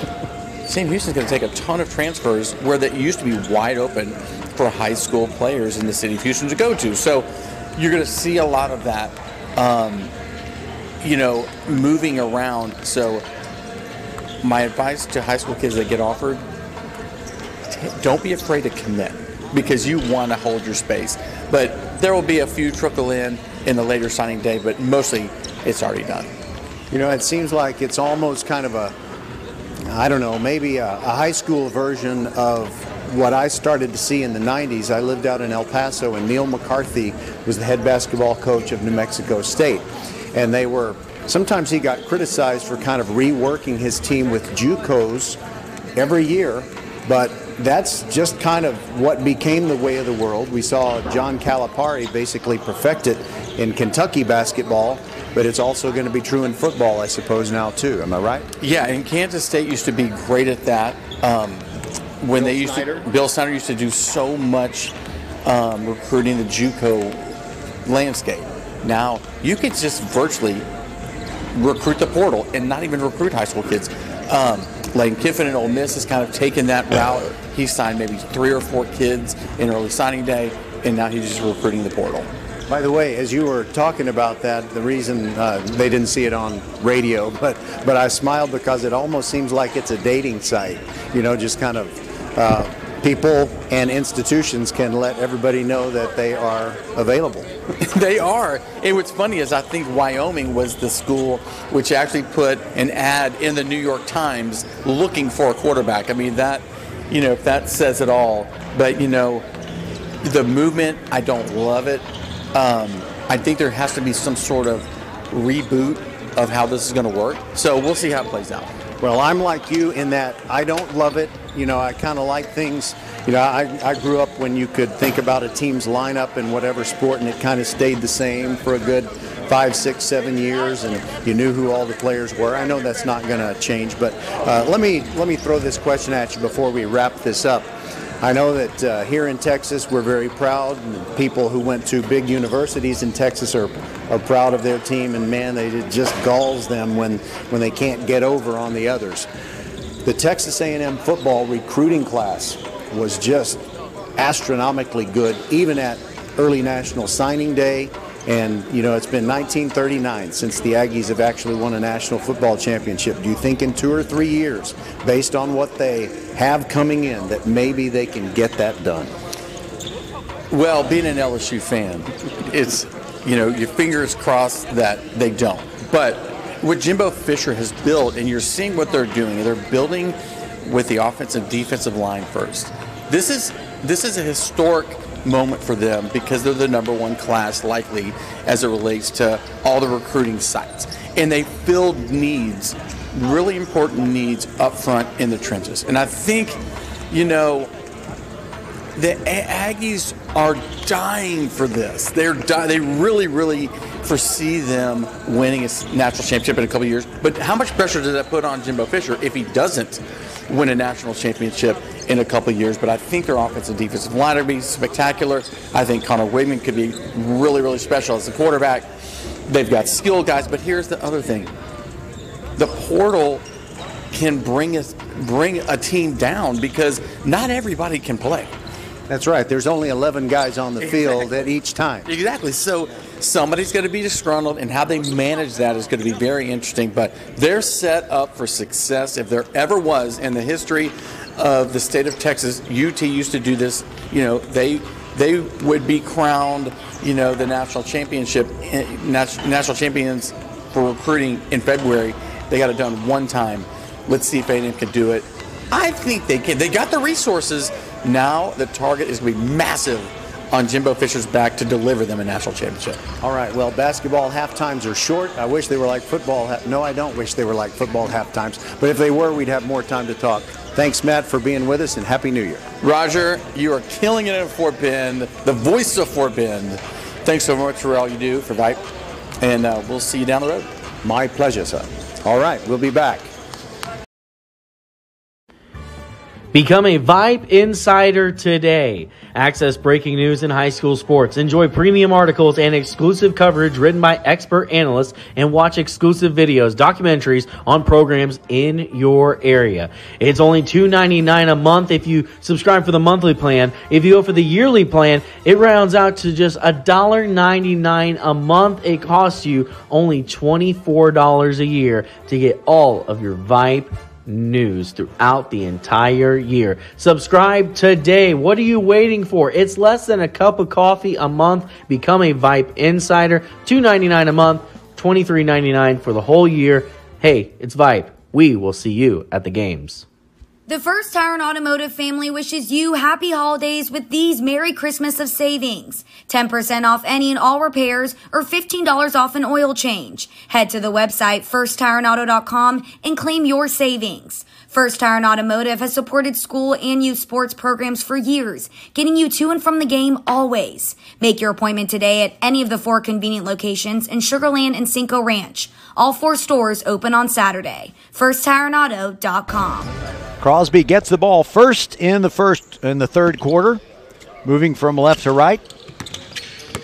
Sam Houston's going to take a ton of transfers where that used to be wide open for high school players in the city of Houston to go to. So you're going to see a lot of that, um, you know, moving around. So my advice to high school kids that get offered don't be afraid to commit because you want to hold your space. But there will be a few trickle in in the later signing day, but mostly it's already done. You know, it seems like it's almost kind of a, I don't know, maybe a, a high school version of what I started to see in the 90s. I lived out in El Paso, and Neil McCarthy was the head basketball coach of New Mexico State. And they were, sometimes he got criticized for kind of reworking his team with JUCOs every year, but that's just kind of what became the way of the world. We saw John Calipari basically perfect it in Kentucky basketball, but it's also going to be true in football, I suppose, now too. Am I right? Yeah, and Kansas State used to be great at that. Um, when they used Snyder? to, Bill Snyder used to do so much um, recruiting the JUCO landscape. Now you could just virtually recruit the portal and not even recruit high school kids. Um, Lane Kiffin and Ole Miss has kind of taken that route. He signed maybe three or four kids in early signing day, and now he's just recruiting the portal. By the way, as you were talking about that, the reason uh, they didn't see it on radio, but but I smiled because it almost seems like it's a dating site. You know, just kind of uh, people and institutions can let everybody know that they are available. they are. And what's funny is I think Wyoming was the school which actually put an ad in the New York Times looking for a quarterback. I mean that, you know, if that says it all. But you know, the movement, I don't love it. Um, I think there has to be some sort of reboot of how this is going to work. So we'll see how it plays out. Well, I'm like you in that I don't love it. You know, I kind of like things. You know, I, I grew up when you could think about a team's lineup in whatever sport, and it kind of stayed the same for a good five, six, seven years, and you knew who all the players were. I know that's not going to change, but uh, let me let me throw this question at you before we wrap this up. I know that uh, here in Texas, we're very proud. And people who went to big universities in Texas are, are proud of their team, and man, they it just galls them when, when they can't get over on the others. The Texas A&M football recruiting class was just astronomically good, even at early national signing day. And, you know, it's been 1939 since the Aggies have actually won a national football championship. Do you think in two or three years, based on what they have coming in, that maybe they can get that done? Well, being an LSU fan, it's, you know, your fingers crossed that they don't. But what Jimbo Fisher has built, and you're seeing what they're doing, they're building with the offensive defensive line first. This is this is a historic moment for them because they're the number one class likely as it relates to all the recruiting sites. And they filled needs, really important needs up front in the trenches. And I think, you know, the Aggies are dying for this. They're di- they really, really foresee them winning a national championship in a couple years. But how much pressure does that put on Jimbo Fisher if he doesn't win a national championship in a couple years? But I think their offensive defensive line will be spectacular. I think Connor Weigman could be really, really special as a quarterback. They've got skilled guys, but here's the other thing: the portal can bring us bring a team down because not everybody can play. That's right. There's only 11 guys on the field at each time. Exactly. So somebody's going to be disgruntled, and how they manage that is going to be very interesting. But they're set up for success if there ever was in the history of the state of Texas. UT used to do this. You know, they they would be crowned, you know, the national championship eh, national champions for recruiting in February. They got it done one time. Let's see if A&M can do it. I think they can. They got the resources. Now the target is going to be massive on Jimbo Fisher's back to deliver them a national championship. All right. Well, basketball half times are short. I wish they were like football. No, I don't wish they were like football half times. But if they were, we'd have more time to talk. Thanks, Matt, for being with us, and Happy New Year. Roger, you are killing it in Fort Bend, the voice of Fort Bend. Thanks so much for all you do for VYPE, and uh, we'll see you down the road. My pleasure, sir. All right. We'll be back. Become a Vype Insider today. Access breaking news in high school sports. Enjoy premium articles and exclusive coverage written by expert analysts and watch exclusive videos, documentaries on programs in your area. It's only $2.99 a month if you subscribe for the monthly plan. If you go for the yearly plan, it rounds out to just $1.99 a month. It costs you only $24 a year to get all of your Vype news throughout the entire year. Subscribe today. What are you waiting for? It's less than a cup of coffee a month. Become a Vype Insider. $2.99 a month, $23.99 for the whole year. Hey, it's Vype. We will see you at the games. The First Tire and Automotive family wishes you happy holidays with these Merry Christmas of savings. 10% off any and all repairs or $15 off an oil change. Head to the website firsttireandauto.com and claim your savings. First Tire and Automotive has supported school and youth sports programs for years, getting you to and from the game always. Make your appointment today at any of the four convenient locations in Sugarland and Cinco Ranch. All four stores open on Saturday. FirstTireandAuto.com. Crosby gets the ball first in the first in the third quarter, moving from left to right.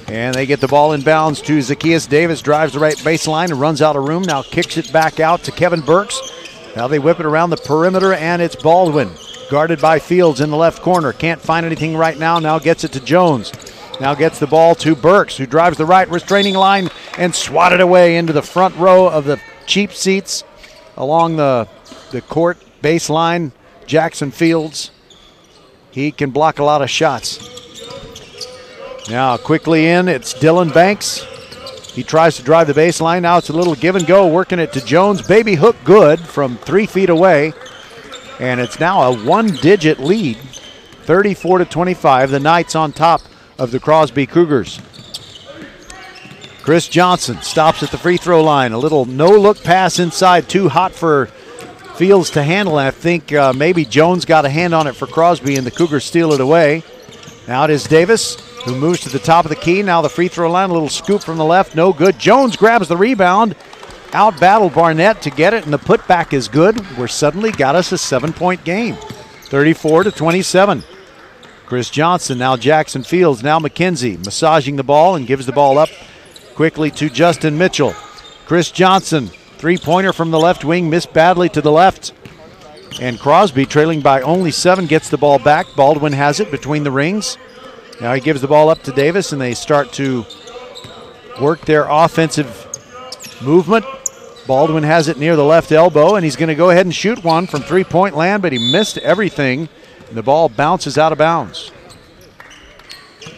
And they get the ball in bounds to Zacchaeus Davis, drives the right baseline and runs out of room. Now kicks it back out to Kevin Burks. Now they whip it around the perimeter, and it's Baldwin. Guarded by Fields in the left corner. Can't find anything right now. Now gets it to Jones. Now gets the ball to Burks, who drives the right restraining line and swatted away into the front row of the cheap seats along the, the court baseline. Jackson Fields. He can block a lot of shots. Now quickly in, it's Dylan Banks. He tries to drive the baseline. Now it's a little give and go, working it to Jones. Baby hook good from three feet away. And it's now a one digit lead, 34 to 25. The Knights on top of the Crosby Cougars. Chris Johnson stops at the free throw line. A little no look pass inside, too hot for Fields to handle. And I think uh, maybe Jones got a hand on it for Crosby, and the Cougars steal it away. Now it is Davis who moves to the top of the key. Now the free throw line, a little scoop from the left, no good. Jones grabs the rebound, out battled Barnett to get it, and the putback is good. We're suddenly got us a seven point game, 34 to 27. Chris Johnson, now Jackson Fields, now McKenzie massaging the ball and gives the ball up quickly to Justin Mitchell. Chris Johnson, three pointer from the left wing, missed badly to the left. And Crosby, trailing by only seven, gets the ball back. Baldwin has it between the rings. Now he gives the ball up to Davis, and they start to work their offensive movement. Baldwin has it near the left elbow, and he's going to go ahead and shoot one from three point land, but he missed everything. And the ball bounces out of bounds.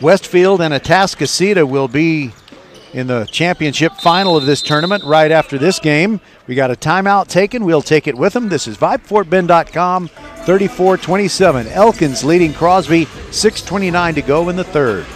Westfield and Atascocita will be in the championship final of this tournament right after this game. We got a timeout taken. We'll take it with them. This is VypeFortBend.com, 34 27. Elkins leading Crosby, 6.29 to go in the third.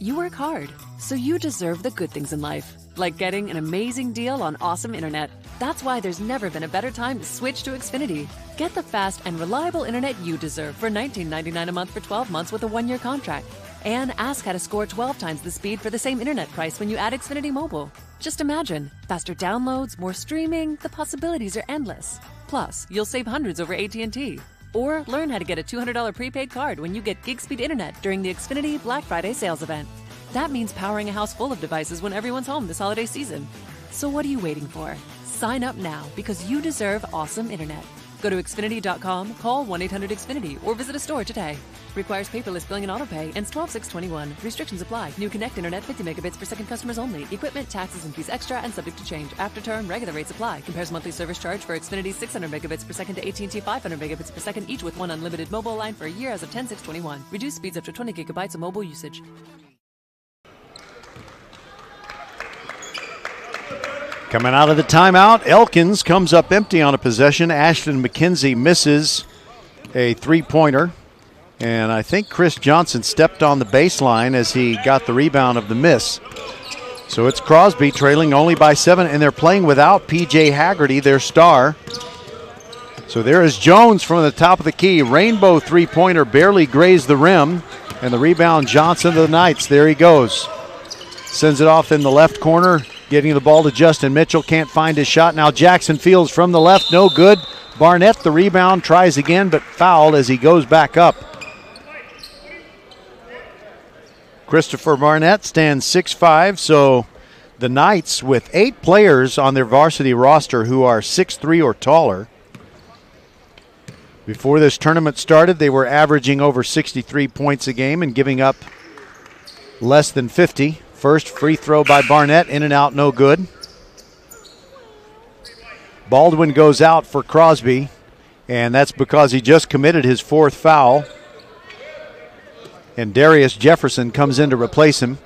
You work hard, so you deserve the good things in life, like getting an amazing deal on awesome internet. That's why there's never been a better time to switch to Xfinity. Get the fast and reliable internet you deserve for $19.99 a month for 12 months with a one year contract. And ask how to score 12 times the speed for the same internet price when you add Xfinity Mobile. Just imagine faster downloads, more streaming, the possibilities are endless. Plus, you'll save hundreds over AT&T. Or learn how to get a $200 prepaid card when you get gig speed internet during the Xfinity Black Friday sales event. That means powering a house full of devices when everyone's home this holiday season. So what are you waiting for? Sign up now because you deserve awesome internet. Go to Xfinity.com, call 1 800 Xfinity, or visit a store today. Requires paperless billing and autopay, ends 12 621. Restrictions apply. New Connect Internet 50 megabits per second customers only. Equipment, taxes, and fees extra and subject to change. After term, regular rates apply. Compares monthly service charge for Xfinity 600 megabits per second to AT&T 500 megabits per second, each with one unlimited mobile line for a year as of 10 621. Reduced speeds up to 20 gigabytes of mobile usage. Coming out of the timeout, Elkins comes up empty on a possession. Ashton McKenzie misses a three pointer. And I think Chris Johnson stepped on the baseline as he got the rebound of the miss. So it's Crosby trailing only by seven, and they're playing without PJ Haggerty, their star. So there is Jones from the top of the key. Rainbow three pointer barely grazed the rim, and the rebound Johnson to the Knights. There he goes. Sends it off in the left corner. Getting the ball to Justin Mitchell. Can't find his shot. Now Jackson Fields from the left. No good. Barnett, the rebound, tries again, but fouled as he goes back up. Christopher Barnett stands 6'5, so the Knights, with eight players on their varsity roster who are 6'3 or taller. Before this tournament started, they were averaging over 63 points a game and giving up less than 50. First free throw by Barnett, in and out, no good. Baldwin goes out for Crosby, and that's because he just committed his fourth foul. And Darius Jefferson comes in to replace him.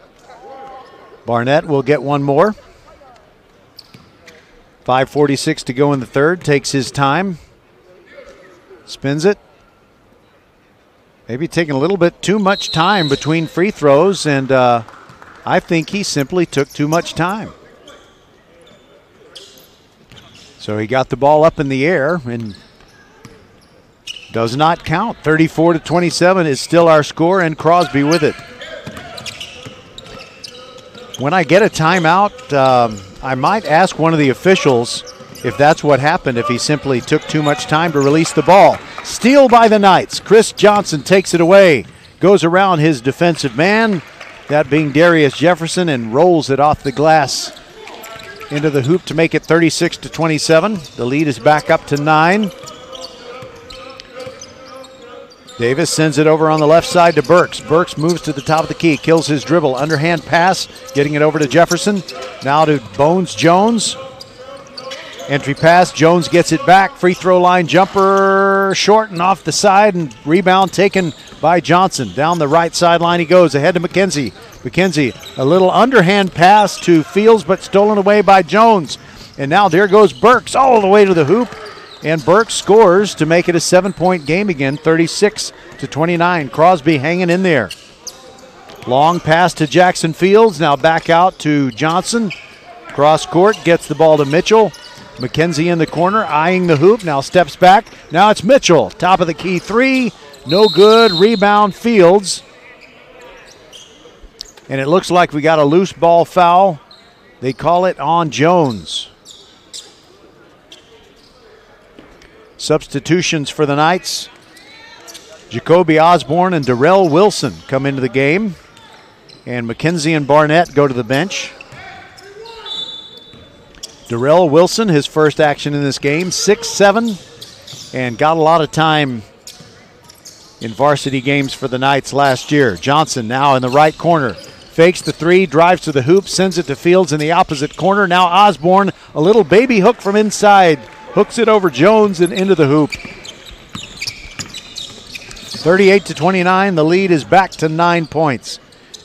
Barnett will get one more. 5.46 to go in the third. Takes his time. Spins it. Maybe taking a little bit too much time between free throws, and uh, I think he simply took too much time. So he got the ball up in the air and does not count. 34 to 27 is still our score, and Crosby with it. When I get a timeout, um, I might ask one of the officials if that's what happened, if he simply took too much time to release the ball. Steal by the Knights. Chris Johnson takes it away. goes around his defensive man, that being Darius Jefferson, and rolls it off the glass into the hoop to make it 36 to 27. The lead is back up to nine. Davis sends it over on the left side to Burks. Burks moves to the top of the key, kills his dribble, underhand pass, getting it over to Jefferson. Now to Bones Jones. Entry pass, Jones gets it back. Free throw line jumper, short and off the side, and rebound taken by Johnson. Down the right sideline he goes, ahead to McKenzie. McKenzie, a little underhand pass to Fields, but stolen away by Jones. And now there goes Burks all the way to the hoop. And Burks scores to make it a seven point game again, 36 to 29. Crosby hanging in there. Long pass to Jackson Fields. Now back out to Johnson. Cross court, gets the ball to Mitchell. McKenzie in the corner, eyeing the hoop. Now steps back. Now it's Mitchell. Top of the key three. No good. Rebound Fields. And it looks like we got a loose ball foul. They call it on Jones. Substitutions for the Knights. Jacoby Osborne and Darrell Wilson come into the game. And McKenzie and Barnett go to the bench. Darrell Wilson, his first action in this game, six seven, and got a lot of time in varsity games for the Knights last year. Johnson now in the right corner. Fakes the three, drives to the hoop, sends it to Fields in the opposite corner. Now Osborne, a little baby hook from inside, hooks it over Jones and into the hoop. 38 to 29, the lead is back to nine points.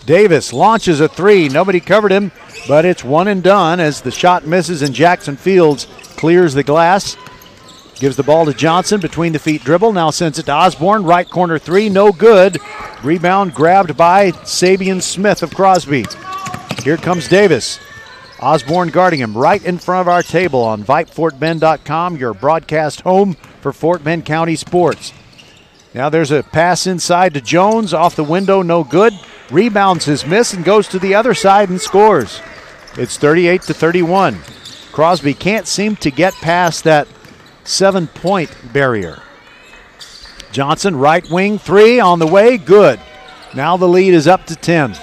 Davis launches a three. Nobody covered him, but it's one and done as the shot misses and Jackson Fields clears the glass. Gives the ball to Johnson between the feet dribble. Now sends it to Osborne. Right corner three, no good. Rebound grabbed by Sabian Smith of Crosby. Here comes Davis. Osborne guarding him right in front of our table on VypeFortBend.com, your broadcast home for Fort Bend County sports. Now there's a pass inside to Jones, off the window, no good. Rebounds his miss and goes to the other side and scores. It's 38 to 31. Crosby can't seem to get past that seven point barrier. Johnson, right wing three on the way, good. Now the lead is up to 10.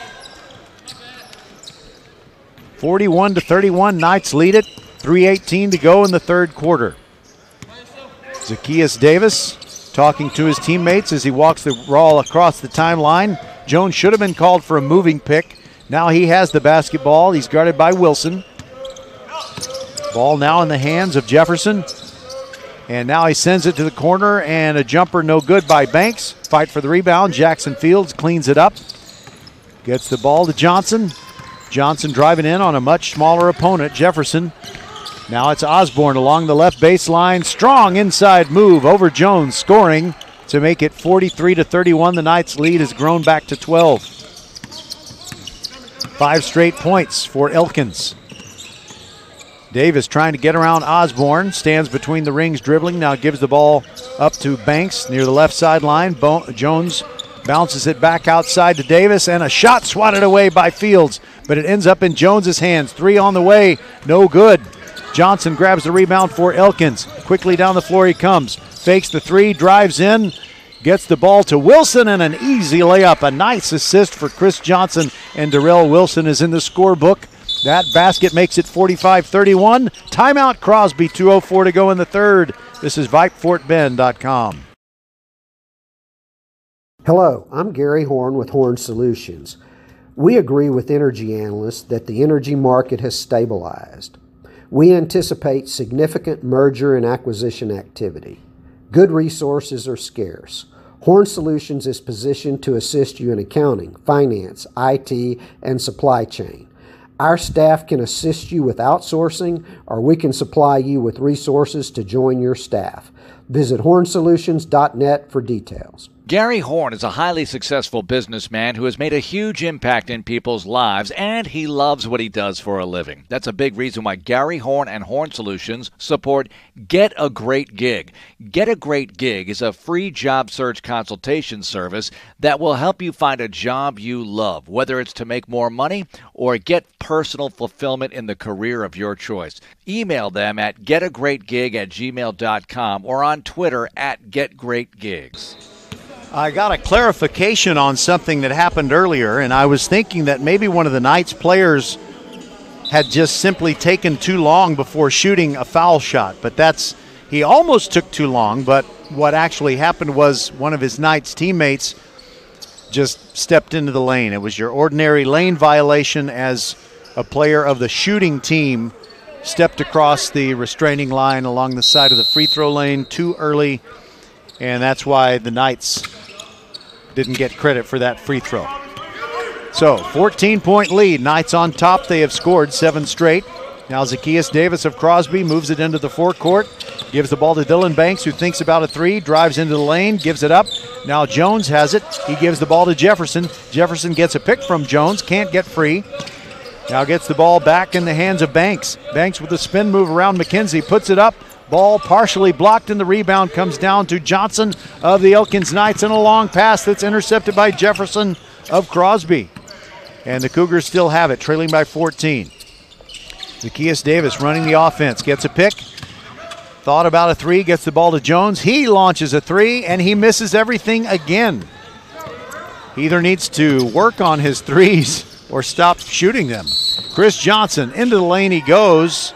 41 to 31, Knights lead it. 3.18 to go in the third quarter. Zacchaeus Davis talking to his teammates as he walks the ball across the timeline. Jones should have been called for a moving pick. Now he has the basketball. He's guarded by Wilson. Ball now in the hands of Jefferson. And now he sends it to the corner, and a jumper no good by Banks. Fight for the rebound. Jackson Fields cleans it up. Gets the ball to Johnson. Johnson driving in on a much smaller opponent, Jefferson. Now it's Osborne along the left baseline. Strong inside move over Jones, scoring to make it 43 to 31. The Knights' lead has grown back to 12. Five straight points for Elkins. Davis trying to get around Osborne, stands between the rings dribbling, now gives the ball up to Banks near the left sideline. Bo- Jones bounces it back outside to Davis, and a shot swatted away by Fields, but it ends up in Jones's hands. Three on the way, no good. Johnson grabs the rebound for Elkins. Quickly down the floor he comes. Fakes the three, drives in, gets the ball to Wilson, and an easy layup. A nice assist for Chris Johnson, and Darrell Wilson is in the scorebook. That basket makes it 45 31. Timeout Crosby, 2.04 to go in the third. This is VypeFortBend.com. Hello, I'm Gary Horn with Horn Solutions. We agree with energy analysts that the energy market has stabilized. We anticipate significant merger and acquisition activity. Good resources are scarce. Horn Solutions is positioned to assist you in accounting, finance, IT, and supply chain. Our staff can assist you with outsourcing, or we can supply you with resources to join your staff. Visit hornsolutions.net for details. Gary Horn is a highly successful businessman who has made a huge impact in people's lives, and he loves what he does for a living. That's a big reason why Gary Horn and Horn Solutions support Get a Great Gig. Get a Great Gig is a free job search consultation service that will help you find a job you love, whether it's to make more money or get personal fulfillment in the career of your choice. Email them at getagreatgig at gmail.com or on Twitter at getgreatgigs. I got a clarification on something that happened earlier, and I was thinking that maybe one of the Knights players had just simply taken too long before shooting a foul shot. But that's, he almost took too long, but what actually happened was one of his Knights teammates just stepped into the lane. It was your ordinary lane violation as a player of the shooting team stepped across the restraining line along the side of the free throw lane too early, and that's why the Knights didn't get credit for that free throw. So, 14 point lead. Knights on top. They have scored seven straight. Now, Zacchaeus Davis of Crosby moves it into the forecourt, gives the ball to Dylan Banks, who thinks about a three, drives into the lane, gives it up. Now, Jones has it. He gives the ball to Jefferson. Jefferson gets a pick from Jones, can't get free. Now gets the ball back in the hands of Banks. Banks with a spin move around McKenzie, puts it up. Ball partially blocked, and the rebound comes down to Johnson of the Elkins Knights and a long pass that's intercepted by Jefferson of Crosby. And the Cougars still have it, trailing by 14. Zacchaeus Davis running the offense, gets a pick. Thought about a three, gets the ball to Jones. He launches a three, and he misses everything again. He either needs to work on his threes or stop shooting them. Chris Johnson into the lane he goes.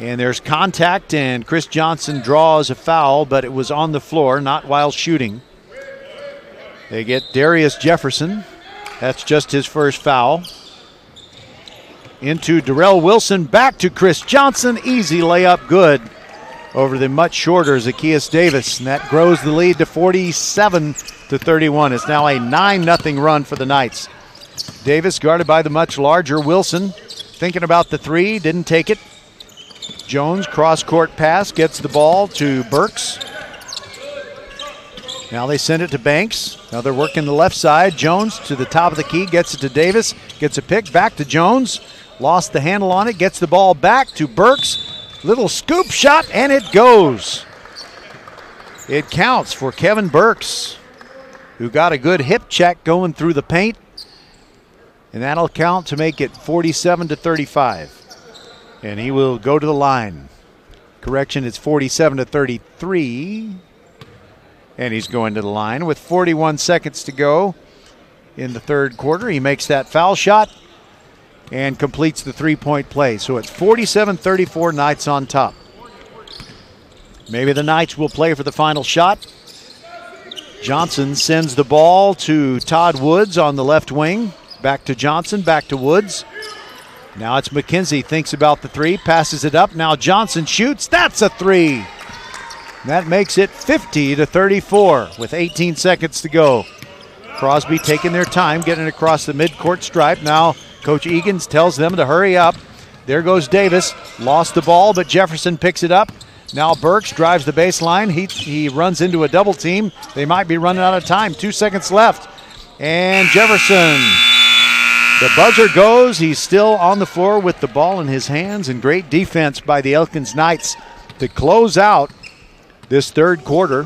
And there's contact, and Chris Johnson draws a foul, but it was on the floor, not while shooting. They get Darius Jefferson. That's just his first foul. Into Darrell Wilson, back to Chris Johnson. Easy layup, good over the much shorter Zacchaeus Davis, and that grows the lead to 47 to 31. It's now a 9 0 run for the Knights. Davis guarded by the much larger Wilson. Thinking about the three, didn't take it. Jones, cross court pass, gets the ball to Burks. Now they send it to Banks. Now they're working the left side. Jones to the top of the key, gets it to Davis, gets a pick back to Jones. Lost the handle on it, gets the ball back to Burks. Little scoop shot, and it goes. It counts for Kevin Burks, who got a good hip check going through the paint and that'll count to make it 47 to 35. And he will go to the line. Correction, it's 47 to 33. And he's going to the line with 41 seconds to go in the third quarter. He makes that foul shot and completes the three point play. So it's 47 34 Knights on top. Maybe the Knights will play for the final shot. Johnson sends the ball to Todd Woods on the left wing. Back to Johnson, back to Woods. Now it's McKenzie, thinks about the three, passes it up. Now Johnson shoots. That's a three. That makes it 50 to 34 with 18 seconds to go. Crosby taking their time, getting across the midcourt stripe. Now Coach Egan's tells them to hurry up. There goes Davis. Lost the ball, but Jefferson picks it up. Now Burks drives the baseline. He, he runs into a double team. They might be running out of time. Two seconds left. And Jefferson the buzzer goes. He's still on the floor with the ball in his hands, and great defense by the Elkins Knights to close out this third quarter.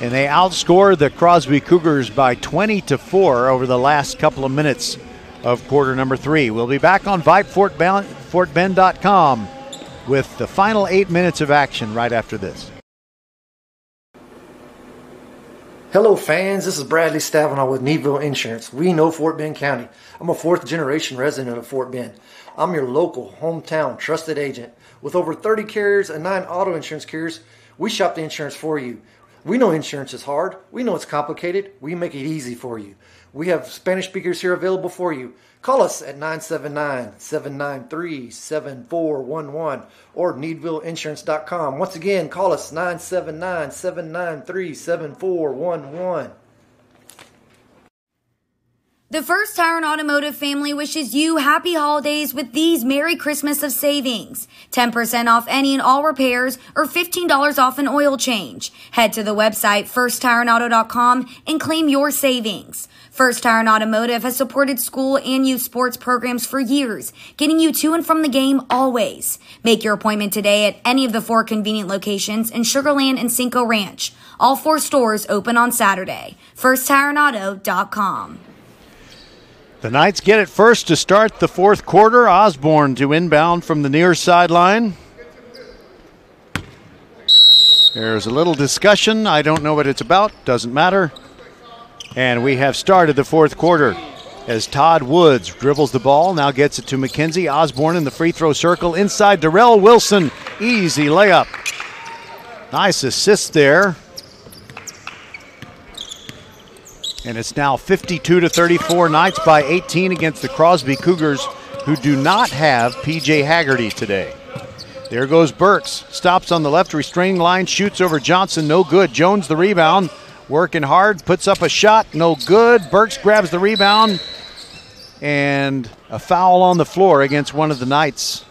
And they outscore the Crosby Cougars by 20 to 4 over the last couple of minutes of quarter number three. We'll be back on VypeFortBend.com with the final eight minutes of action right after this. Hello, fans. This is Bradley Stavanaugh with Needville Insurance. We know Fort Bend County. I'm a fourth generation resident of Fort Bend. I'm your local, hometown, trusted agent. With over 30 carriers and nine auto insurance carriers, we shop the insurance for you. We know insurance is hard. We know it's complicated. We make it easy for you. We have Spanish speakers here available for you. Call us at 979 793 7411 or needvilleinsurance.com. Once again, call us 979 793 7411. The First Tire and Automotive family wishes you happy holidays with these Merry Christmas of savings. 10% off any and all repairs or $15 off an oil change. Head to the website firsttireandauto.com and claim your savings. First Tire and Automotive has supported school and youth sports programs for years, getting you to and from the game always. Make your appointment today at any of the four convenient locations in Sugarland and Cinco Ranch. All four stores open on Saturday. FirstTireandAuto.com. The Knights get it first to start the fourth quarter. Osborne to inbound from the near sideline. There's a little discussion. I don't know what it's about. Doesn't matter. And we have started the fourth quarter as Todd Woods dribbles the ball, now gets it to McKenzie. Osborne in the free throw circle inside Darrell Wilson. Easy layup. Nice assist there. And it's now 52 to 34 Knights by 18 against the Crosby Cougars, who do not have PJ Haggerty today. There goes Burks. Stops on the left restraining line, shoots over Johnson, no good. Jones the rebound, working hard, puts up a shot, no good. Burks grabs the rebound, and a foul on the floor against one of the Knights.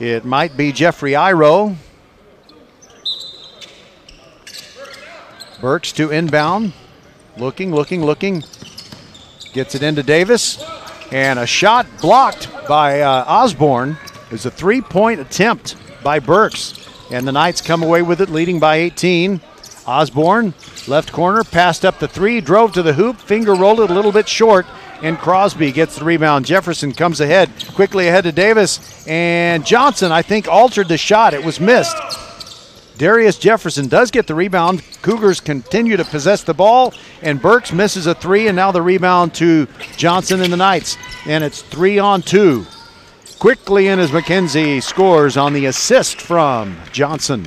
It might be Jeffrey Iro. Burks to inbound. Looking, looking, looking. Gets it into Davis. And a shot blocked by uh, Osborne. Is a three point attempt by Burks. And the Knights come away with it, leading by 18. Osborne, left corner, passed up the three, drove to the hoop, finger rolled it a little bit short, and Crosby gets the rebound. Jefferson comes ahead, quickly ahead to Davis, and Johnson, I think, altered the shot. It was missed. Darius Jefferson does get the rebound. Cougars continue to possess the ball, and Burks misses a three, and now the rebound to Johnson and the Knights. And it's three on two. Quickly in as McKenzie scores on the assist from Johnson.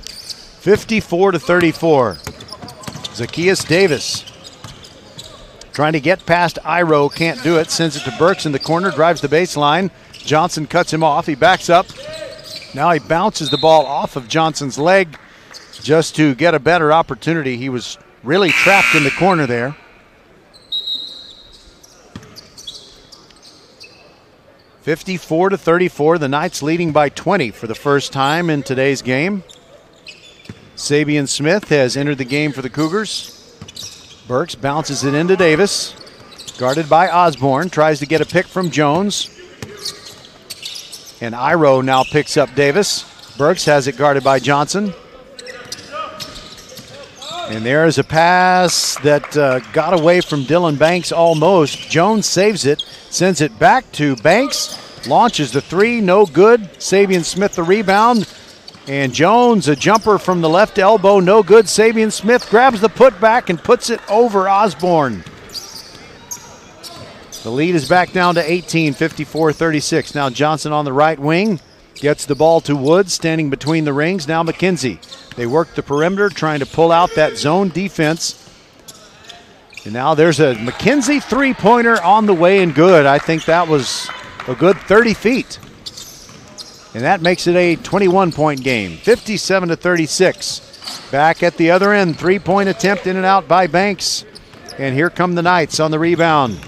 54 to 34. Zacchaeus Davis trying to get past Iro, can't do it. Sends it to Burks in the corner, drives the baseline. Johnson cuts him off. He backs up. Now he bounces the ball off of Johnson's leg just to get a better opportunity. He was really trapped in the corner there. Fifty-four to thirty-four. The Knights leading by 20 for the first time in today's game. Sabian Smith has entered the game for the Cougars. Burks bounces it into Davis. Guarded by Osborne. Tries to get a pick from Jones. And Iro now picks up Davis. Burks has it guarded by Johnson. And there is a pass that uh, got away from Dylan Banks almost. Jones saves it, sends it back to Banks, launches the three, no good. Sabian Smith the rebound. And Jones, a jumper from the left elbow, no good. Sabian Smith grabs the putback and puts it over Osborne. The lead is back down to 18, 54 36. Now Johnson on the right wing gets the ball to Woods, standing between the rings. Now McKenzie. They work the perimeter, trying to pull out that zone defense. And now there's a McKenzie three pointer on the way and good. I think that was a good 30 feet. And that makes it a 21 point game, 57 to 36. Back at the other end, three point attempt in and out by Banks. And here come the Knights on the rebound.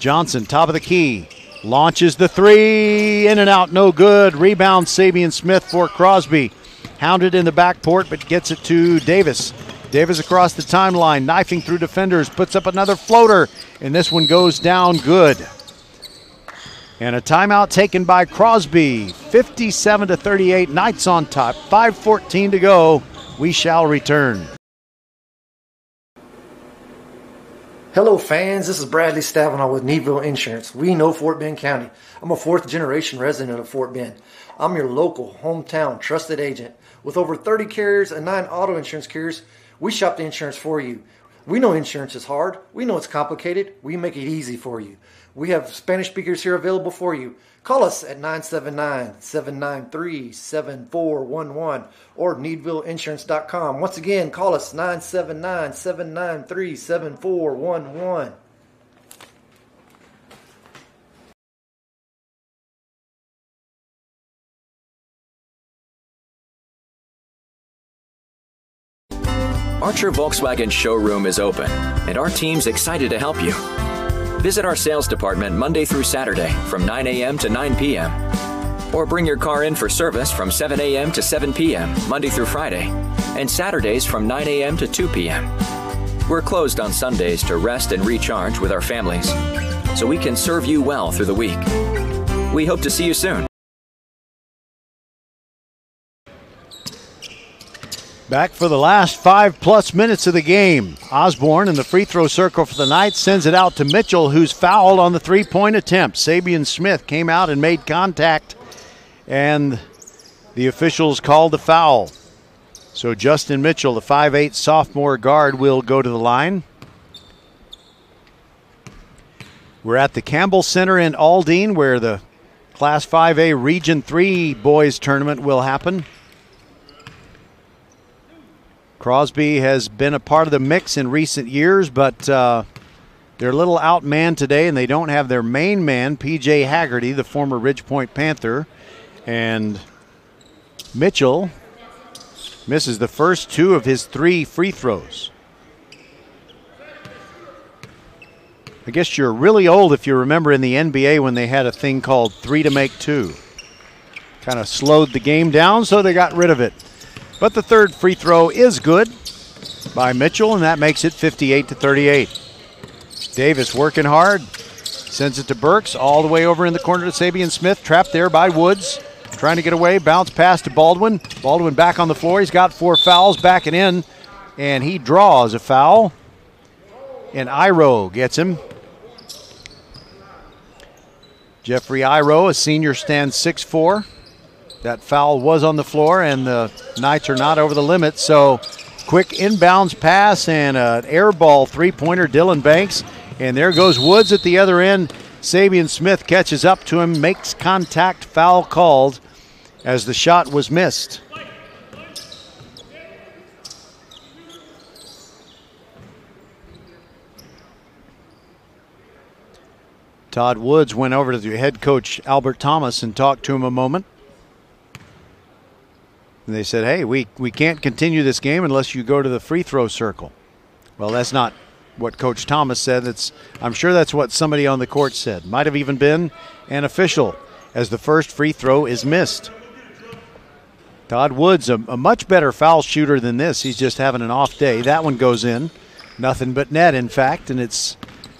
Johnson, top of the key, launches the three, in and out, no good. Rebound, Sabian Smith for Crosby. Hounded in the backcourt, but gets it to Davis. Davis across the timeline, knifing through defenders, puts up another floater, and this one goes down good. And a timeout taken by Crosby. 57 to 38. Knights on top. 5:14 to go. We shall return. Hello, fans. This is Bradley Stavanaugh with Needville Insurance. We know Fort Bend County. I'm a fourth generation resident of Fort Bend. I'm your local, hometown, trusted agent. With over 30 carriers and nine auto insurance carriers, we shop the insurance for you. We know insurance is hard. We know it's complicated. We make it easy for you. We have Spanish speakers here available for you. Call us at 979-793-7411 or needvilleinsurance.com. Once again, call us 979-793-7411. Archer Volkswagen showroom is open, and our team's excited to help you. Visit our sales department Monday through Saturday from 9 a.m. to 9 p.m. Or bring your car in for service from 7 a.m. to 7 p.m. Monday through Friday, and Saturdays from 9 a.m. to 2 p.m. We're closed on Sundays to rest and recharge with our families, so we can serve you well through the week. We hope to see you soon. Back for the last five plus minutes of the game. Osborne in the free throw circle for the night sends it out to Mitchell, who's fouled on the three point attempt. Sabian Smith came out and made contact and the officials called the foul. So Justin Mitchell, the 5'8 sophomore guard, will go to the line. We're at the Campbell Center in Aldine where the Class 5A Region 3 boys tournament will happen. Crosby has been a part of the mix in recent years, but uh, they're a little outmanned today, and they don't have their main man, PJ Haggerty, the former Ridgepoint Panther. And Mitchell misses the first two of his three free throws. I guess you're really old if you remember in the NBA when they had a thing called three to make two. Kind of slowed the game down, so they got rid of it. But the third free throw is good by Mitchell, and that makes it 58 to 38. Davis working hard, sends it to Burks all the way over in the corner to Sabian Smith, trapped there by Woods. Trying to get away, bounce pass to Baldwin. Baldwin back on the floor. He's got four fouls, backing in, and he draws a foul. And Iro gets him. Jeffrey Iro, a senior, stands 6'4. That foul was on the floor, and the Knights are not over the limit. So, quick inbounds pass and an air ball three pointer, Dylan Banks. And there goes Woods at the other end. Sabian Smith catches up to him, makes contact, foul called as the shot was missed. Todd Woods went over to the head coach Albert Thomas and talked to him a moment. And they said, "Hey, we we can't continue this game unless you go to the free throw circle." Well, that's not what Coach Thomas said. It's I'm sure that's what somebody on the court said. Might have even been an official, as the first free throw is missed. Todd Woods, a, a much better foul shooter than this. He's just having an off day. That one goes in, nothing but net, in fact, and it's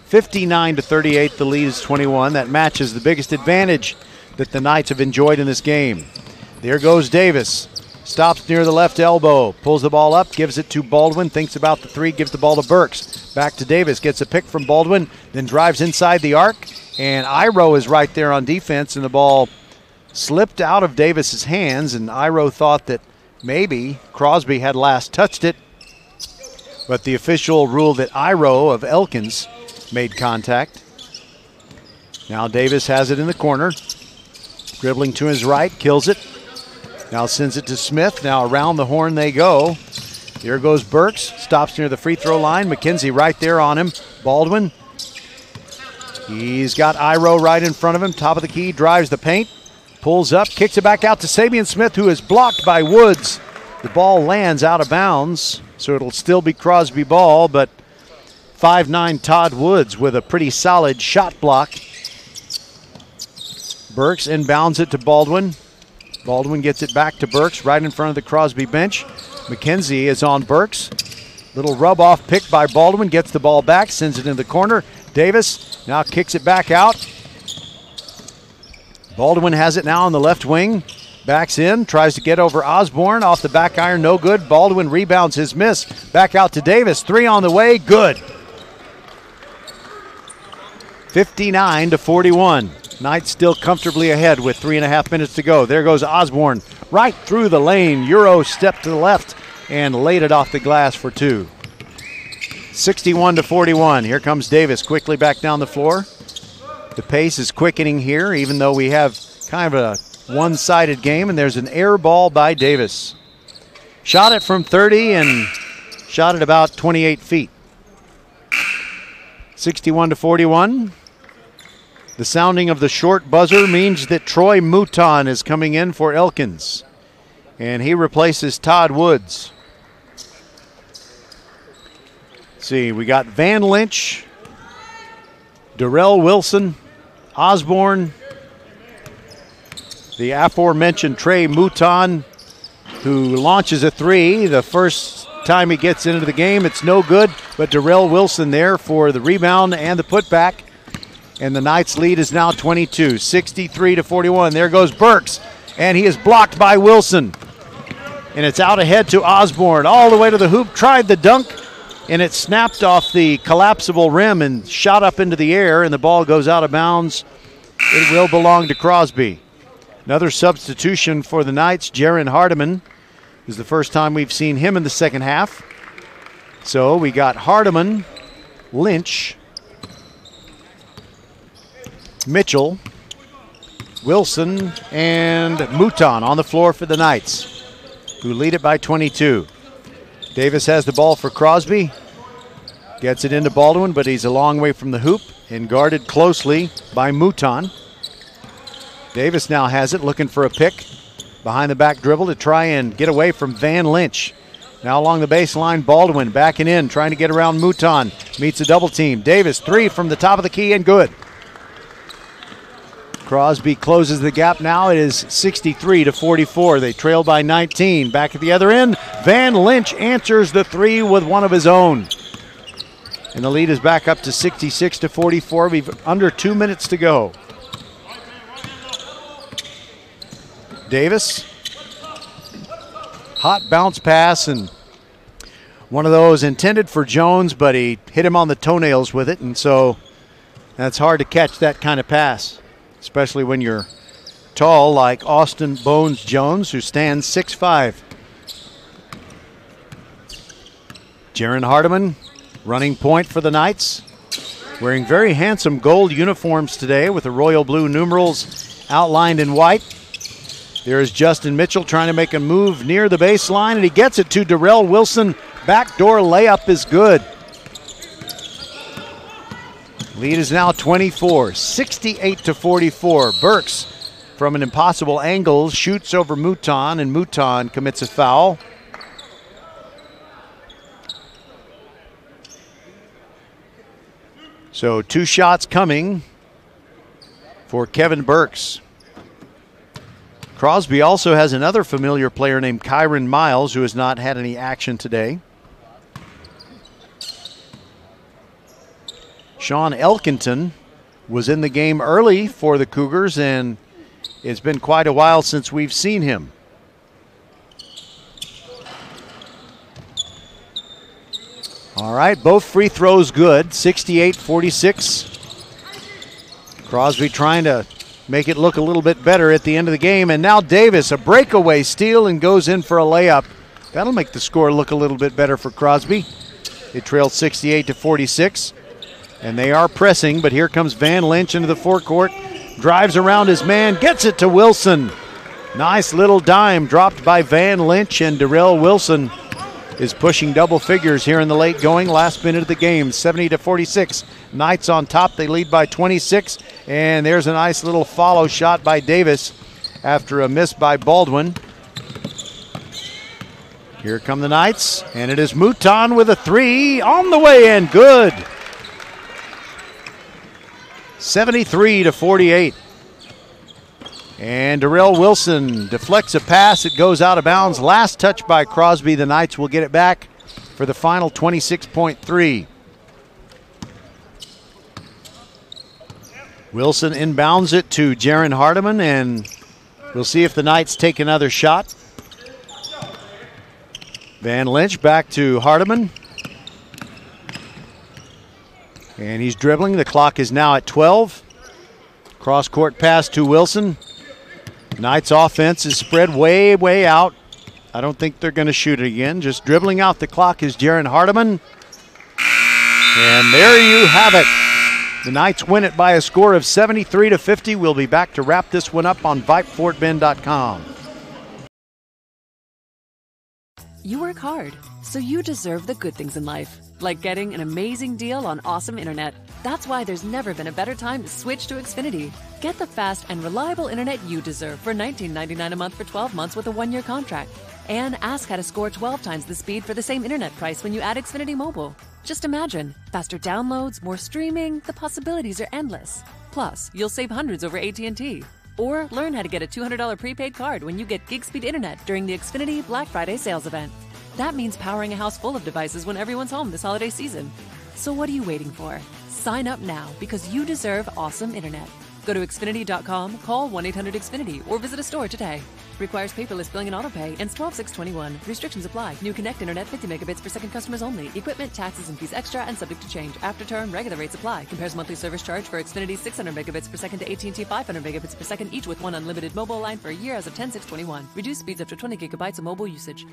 59 to 38. The lead is 21. That matches the biggest advantage that the Knights have enjoyed in this game. There goes Davis. Stops near the left elbow, pulls the ball up, gives it to Baldwin, thinks about the three, gives the ball to Burks. Back to Davis, gets a pick from Baldwin, then drives inside the arc, and Iro is right there on defense, and the ball slipped out of Davis's hands, and Iro thought that maybe Crosby had last touched it, but the official ruled that Iro of Elkins made contact. Now Davis has it in the corner. Dribbling to his right, kills it. Now sends it to Smith. Now around the horn they go. Here goes Burks. Stops near the free throw line. McKenzie right there on him. Baldwin. He's got Iro right in front of him. Top of the key. Drives the paint. Pulls up. Kicks it back out to Sabian Smith, who is blocked by Woods. The ball lands out of bounds. So it'll still be Crosby ball, but 5'9 Todd Woods with a pretty solid shot block. Burks inbounds it to Baldwin. Baldwin gets it back to Burks right in front of the Crosby bench. McKenzie is on Burks. Little rub off pick by Baldwin, gets the ball back, sends it in the corner. Davis now kicks it back out. Baldwin has it now on the left wing. Backs in, tries to get over Osborne off the back iron, no good. Baldwin rebounds his miss. Back out to Davis. Three on the way, good. 59 to 41. Knights still comfortably ahead with three and a half minutes to go. There goes Osborne right through the lane. Euro stepped to the left and laid it off the glass for two. 61 to 41. Here comes Davis quickly back down the floor. The pace is quickening here, even though we have kind of a one sided game, and there's an air ball by Davis. Shot it from 30 and shot it about 28 feet. 61 to 41. The sounding of the short buzzer means that Troy Mouton is coming in for Elkins, and he replaces Todd Woods. See, we got Van Lynch, Darrell Wilson, Osborne, the aforementioned Trey Mouton, who launches a three. The first time he gets into the game, it's no good, but Darrell Wilson there for the rebound and the putback. And the Knights lead is now 22, 63 to 41. There goes Burks, and he is blocked by Wilson. And it's out ahead to Osborne, all the way to the hoop, tried the dunk, and it snapped off the collapsible rim and shot up into the air, and the ball goes out of bounds. It will belong to Crosby. Another substitution for the Knights, Jaron Hardiman. This is the first time we've seen him in the second half. So we got Hardiman, Lynch, Mitchell, Wilson, and Mouton on the floor for the Knights, who lead it by 22. Davis has the ball for Crosby. Gets it into Baldwin, but he's a long way from the hoop and guarded closely by Mouton. Davis now has it, looking for a pick. Behind the back dribble to try and get away from Van Lynch. Now along the baseline, Baldwin backing in, trying to get around Mouton. Meets a double team. Davis, three from the top of the key and good. Crosby closes the gap now. It is 63 to 44. They trail by 19. Back at the other end, Van Lynch answers the three with one of his own. And the lead is back up to 66 to 44. We've under two minutes to go. Davis. Hot bounce pass and one of those intended for Jones, but he hit him on the toenails with it, and so that's hard to catch that kind of pass, especially when you're tall like Austin Bones Jones, who stands 6'5. Jaron Hardiman running point for the Knights, wearing very handsome gold uniforms today with the royal blue numerals outlined in white. There's Justin Mitchell trying to make a move near the baseline, and he gets it to Darrell Wilson. Backdoor layup is good. Lead is now 24, 68 to 44. Burks from an impossible angle shoots over Mouton, and Mouton commits a foul. So two shots coming for Kevin Burks. Crosby also has another familiar player named Kyron Miles who has not had any action today. Sean Elkington was in the game early for the Cougars, and it's been quite a while since we've seen him. All right, both free throws good, 68 46. Crosby trying to make it look a little bit better at the end of the game. And now Davis, a breakaway steal and goes in for a layup. That'll make the score look a little bit better for Crosby. They trail 68 to 46. And they are pressing, but here comes Van Lynch into the forecourt. Drives around his man, gets it to Wilson. Nice little dime dropped by Van Lynch, and Darrell Wilson is pushing double figures here in the late going. Last minute of the game, 70 to 46. Knights on top. They lead by 26. And there's a nice little follow shot by Davis after a miss by Baldwin. Here come the Knights, and it is Mouton with a three on the way in. Good. 73 to 48. And Darrell Wilson deflects a pass. It goes out of bounds. Last touch by Crosby. The Knights will get it back for the final 26.3. Wilson inbounds it to Jaron Hardiman, and we'll see if the Knights take another shot. Van Lynch back to Hardiman. And he's dribbling. The clock is now at 12. Cross court pass to Wilson. Knights offense is spread way, way out. I don't think they're going to shoot it again. Just dribbling out the clock is Jaron Hardiman. And there you have it. The Knights win it by a score of 73 to 50. We'll be back to wrap this one up on VypeFortBend.com. You work hard, so you deserve the good things in life, like getting an amazing deal on awesome internet. That's why there's never been a better time to switch to Xfinity. Get the fast and reliable internet you deserve for $19.99 a month for 12 months with a one year contract. And ask how to score 12 times the speed for the same internet price when you add Xfinity Mobile. Just imagine faster downloads, more streaming, the possibilities are endless. Plus, you'll save hundreds over AT&T. Or learn how to get a $200 prepaid card when you get gig speed internet during the Xfinity Black Friday sales event. That means powering a house full of devices when everyone's home this holiday season. So what are you waiting for? Sign up now because you deserve awesome internet. Go to Xfinity.com, call 1 800 Xfinity, or visit a store today. Requires paperless billing and auto pay, ends 12 621. Restrictions apply. New Connect Internet 50 megabits per second customers only. Equipment, taxes, and fees extra and subject to change. After term, regular rates apply. Compares monthly service charge for Xfinity 600 megabits per second to AT&T 500 megabits per second, each with one unlimited mobile line for a year as of 10 621. Reduced speeds up to 20 gigabytes of mobile usage.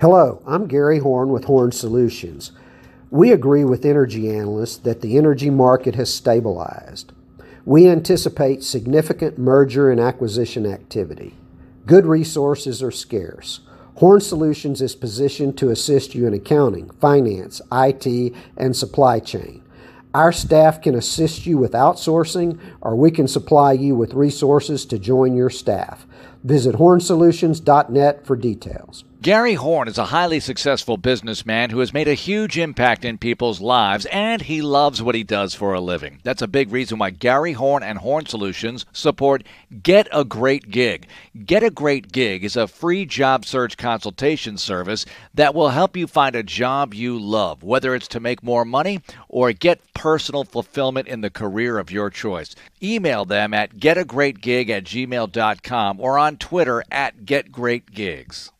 Hello, I'm Gary Horn with Horn Solutions. We agree with energy analysts that the energy market has stabilized. We anticipate significant merger and acquisition activity. Good resources are scarce. Horn Solutions is positioned to assist you in accounting, finance, IT, and supply chain. Our staff can assist you with outsourcing, or we can supply you with resources to join your staff. Visit hornsolutions.net for details. Gary Horn is a highly successful businessman who has made a huge impact in people's lives, and he loves what he does for a living. That's a big reason why Gary Horn and Horn Solutions support Get a Great Gig. Get a Great Gig is a free job search consultation service that will help you find a job you love, whether it's to make more money or get personal fulfillment in the career of your choice. Email them at getagreatgig at gmail.com or on Twitter at getgreatgigs.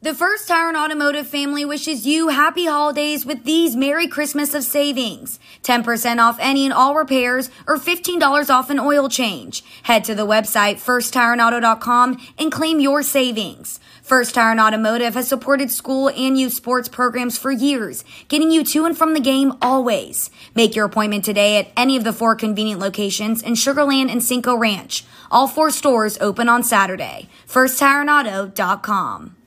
The First Tire and Automotive family wishes you happy holidays with these Merry Christmas of savings. 10% off any and all repairs or $15 off an oil change. Head to the website firsttireandauto.com and claim your savings. First Tire and Automotive has supported school and youth sports programs for years, getting you to and from the game always. Make your appointment today at any of the four convenient locations in Sugarland and Cinco Ranch. All four stores open on Saturday. FirstTireandAuto.com.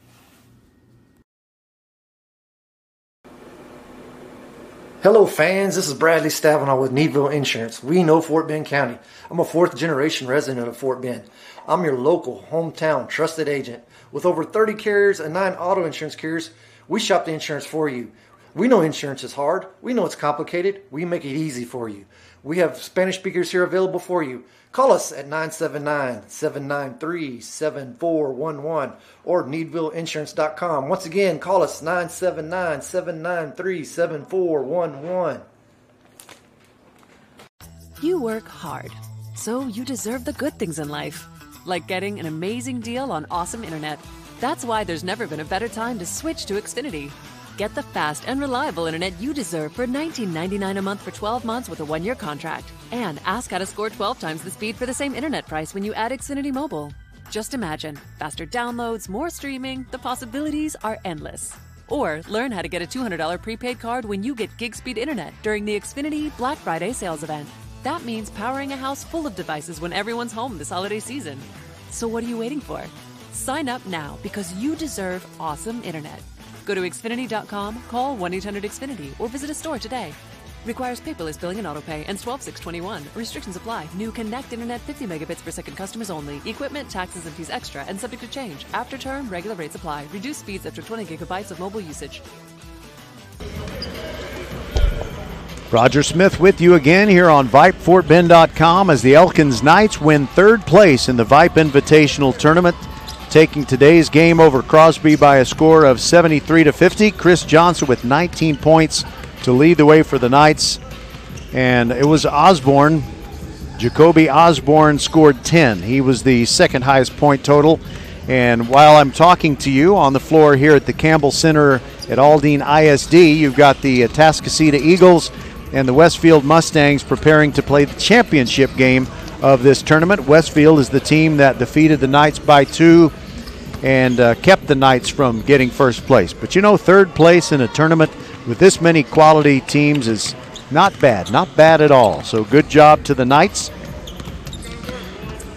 Hello, fans. This is Bradley Stavanaugh with Needville Insurance. We know Fort Bend County. I'm a fourth generation resident of Fort Bend. I'm your local, hometown, trusted agent. With over 30 carriers and nine auto insurance carriers, we shop the insurance for you. We know insurance is hard. We know it's complicated. We make it easy for you. We have Spanish speakers here available for you. Call us at 979 793 7411 or needvilleinsurance.com. Once again, call us 979 793 7411. You work hard, so you deserve the good things in life, like getting an amazing deal on awesome internet. That's why there's never been a better time to switch to Xfinity. Get the fast and reliable internet you deserve for $19.99 a month for 12 months with a one year contract. And ask how to score 12 times the speed for the same internet price when you add Xfinity Mobile. Just imagine faster downloads, more streaming, the possibilities are endless. Or learn how to get a $200 prepaid card when you get gig speed internet during the Xfinity Black Friday sales event. That means powering a house full of devices when everyone's home this holiday season. So what are you waiting for? Sign up now because you deserve awesome internet. Go to Xfinity.com, call 1 800 Xfinity, or visit a store today. Requires paperless billing and auto pay. Ends 12 621. Restrictions apply. New Connect Internet 50 megabits per second customers only. Equipment, taxes, and fees extra and subject to change. After term, regular rates apply. Reduced speeds after 20 gigabytes of mobile usage. Roger Smith with you again here on VypeFortBend.com as the Elkins Knights win third place in the Vype Invitational Tournament, taking today's game over Crosby by a score of 73 to 50. Chris Johnson with 19 points to lead the way for the Knights, and it was Osborne. Jacoby Osborne scored 10. He was the second highest point total. And while I'm talking to you on the floor here at the Campbell Center at Aldine ISD, you've got the Atascocita Eagles and the Westfield Mustangs preparing to play the championship game of this tournament. Westfield is the team that defeated the Knights by two and uh, kept the Knights from getting first place. But you know, third place in a tournament with this many quality teams is not bad, not bad at all. So good job to the Knights.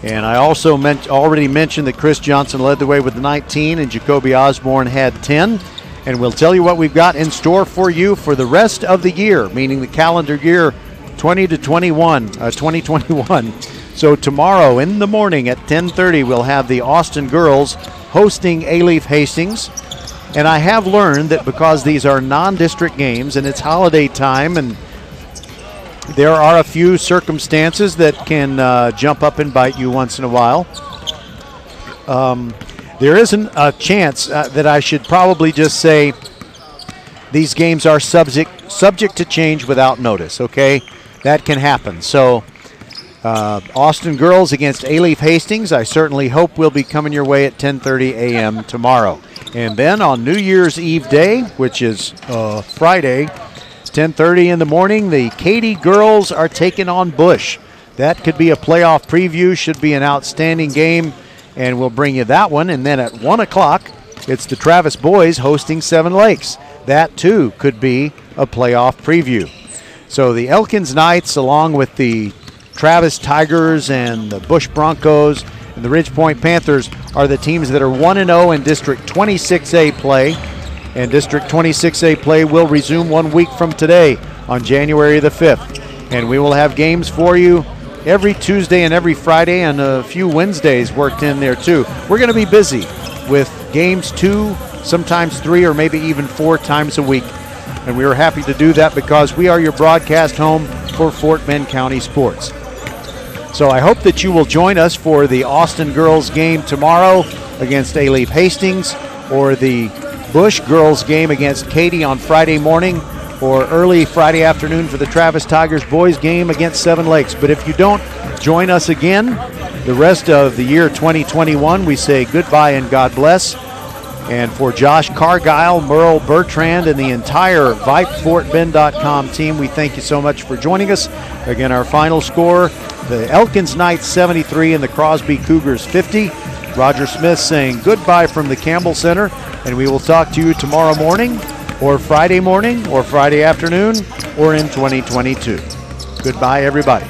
And I also meant, already mentioned that Chris Johnson led the way with 19 and Jacoby Osborne had 10 and we'll tell you what we've got in store for you for the rest of the year, meaning the calendar year 20 to 21, uh, 2021. So tomorrow in the morning at 10:30, we'll have the Austin girls hosting Alief Hastings. And I have learned that because these are non-district games and it's holiday time and there are a few circumstances that can uh, jump up and bite you once in a while. Um, there isn't a chance uh, that I should probably just say these games are subject subject to change without notice. Okay, that can happen. So. Uh, Austin girls against Alief Hastings. I certainly hope will be coming your way at 10:30 a.m. tomorrow. And then on New Year's Eve day, which is uh, Friday, 10:30 in the morning, the Katy girls are taking on Bush. That could be a playoff preview. Should be an outstanding game, and we'll bring you that one. And then at one o'clock, it's the Travis boys hosting Seven Lakes. That too could be a playoff preview. So the Elkins Knights, along with the Travis Tigers and the Bush Broncos and the Ridgepoint Panthers are the teams that are 1 0 in District 26A play. And District 26A play will resume one week from today on January the 5th. And we will have games for you every Tuesday and every Friday, and a few Wednesdays worked in there too. We're going to be busy with games two, sometimes three, or maybe even four times a week. And we are happy to do that because we are your broadcast home for Fort Bend County sports. So I hope that you will join us for the Austin girls game tomorrow against Alief Hastings or the Bush girls game against Katy on Friday morning or early Friday afternoon for the Travis Tigers boys game against Seven Lakes. But if you don't join us again, the rest of the year 2021, we say goodbye and God bless. And for Josh Cargile, Merle Bertrand, and the entire VypeFortBend.com team, we thank you so much for joining us. Again, our final score the Elkins Knights 73 and the Crosby Cougars 50. Roger Smith saying goodbye from the Campbell Center, and we will talk to you tomorrow morning, or Friday morning, or Friday afternoon, or in 2022. Goodbye, everybody.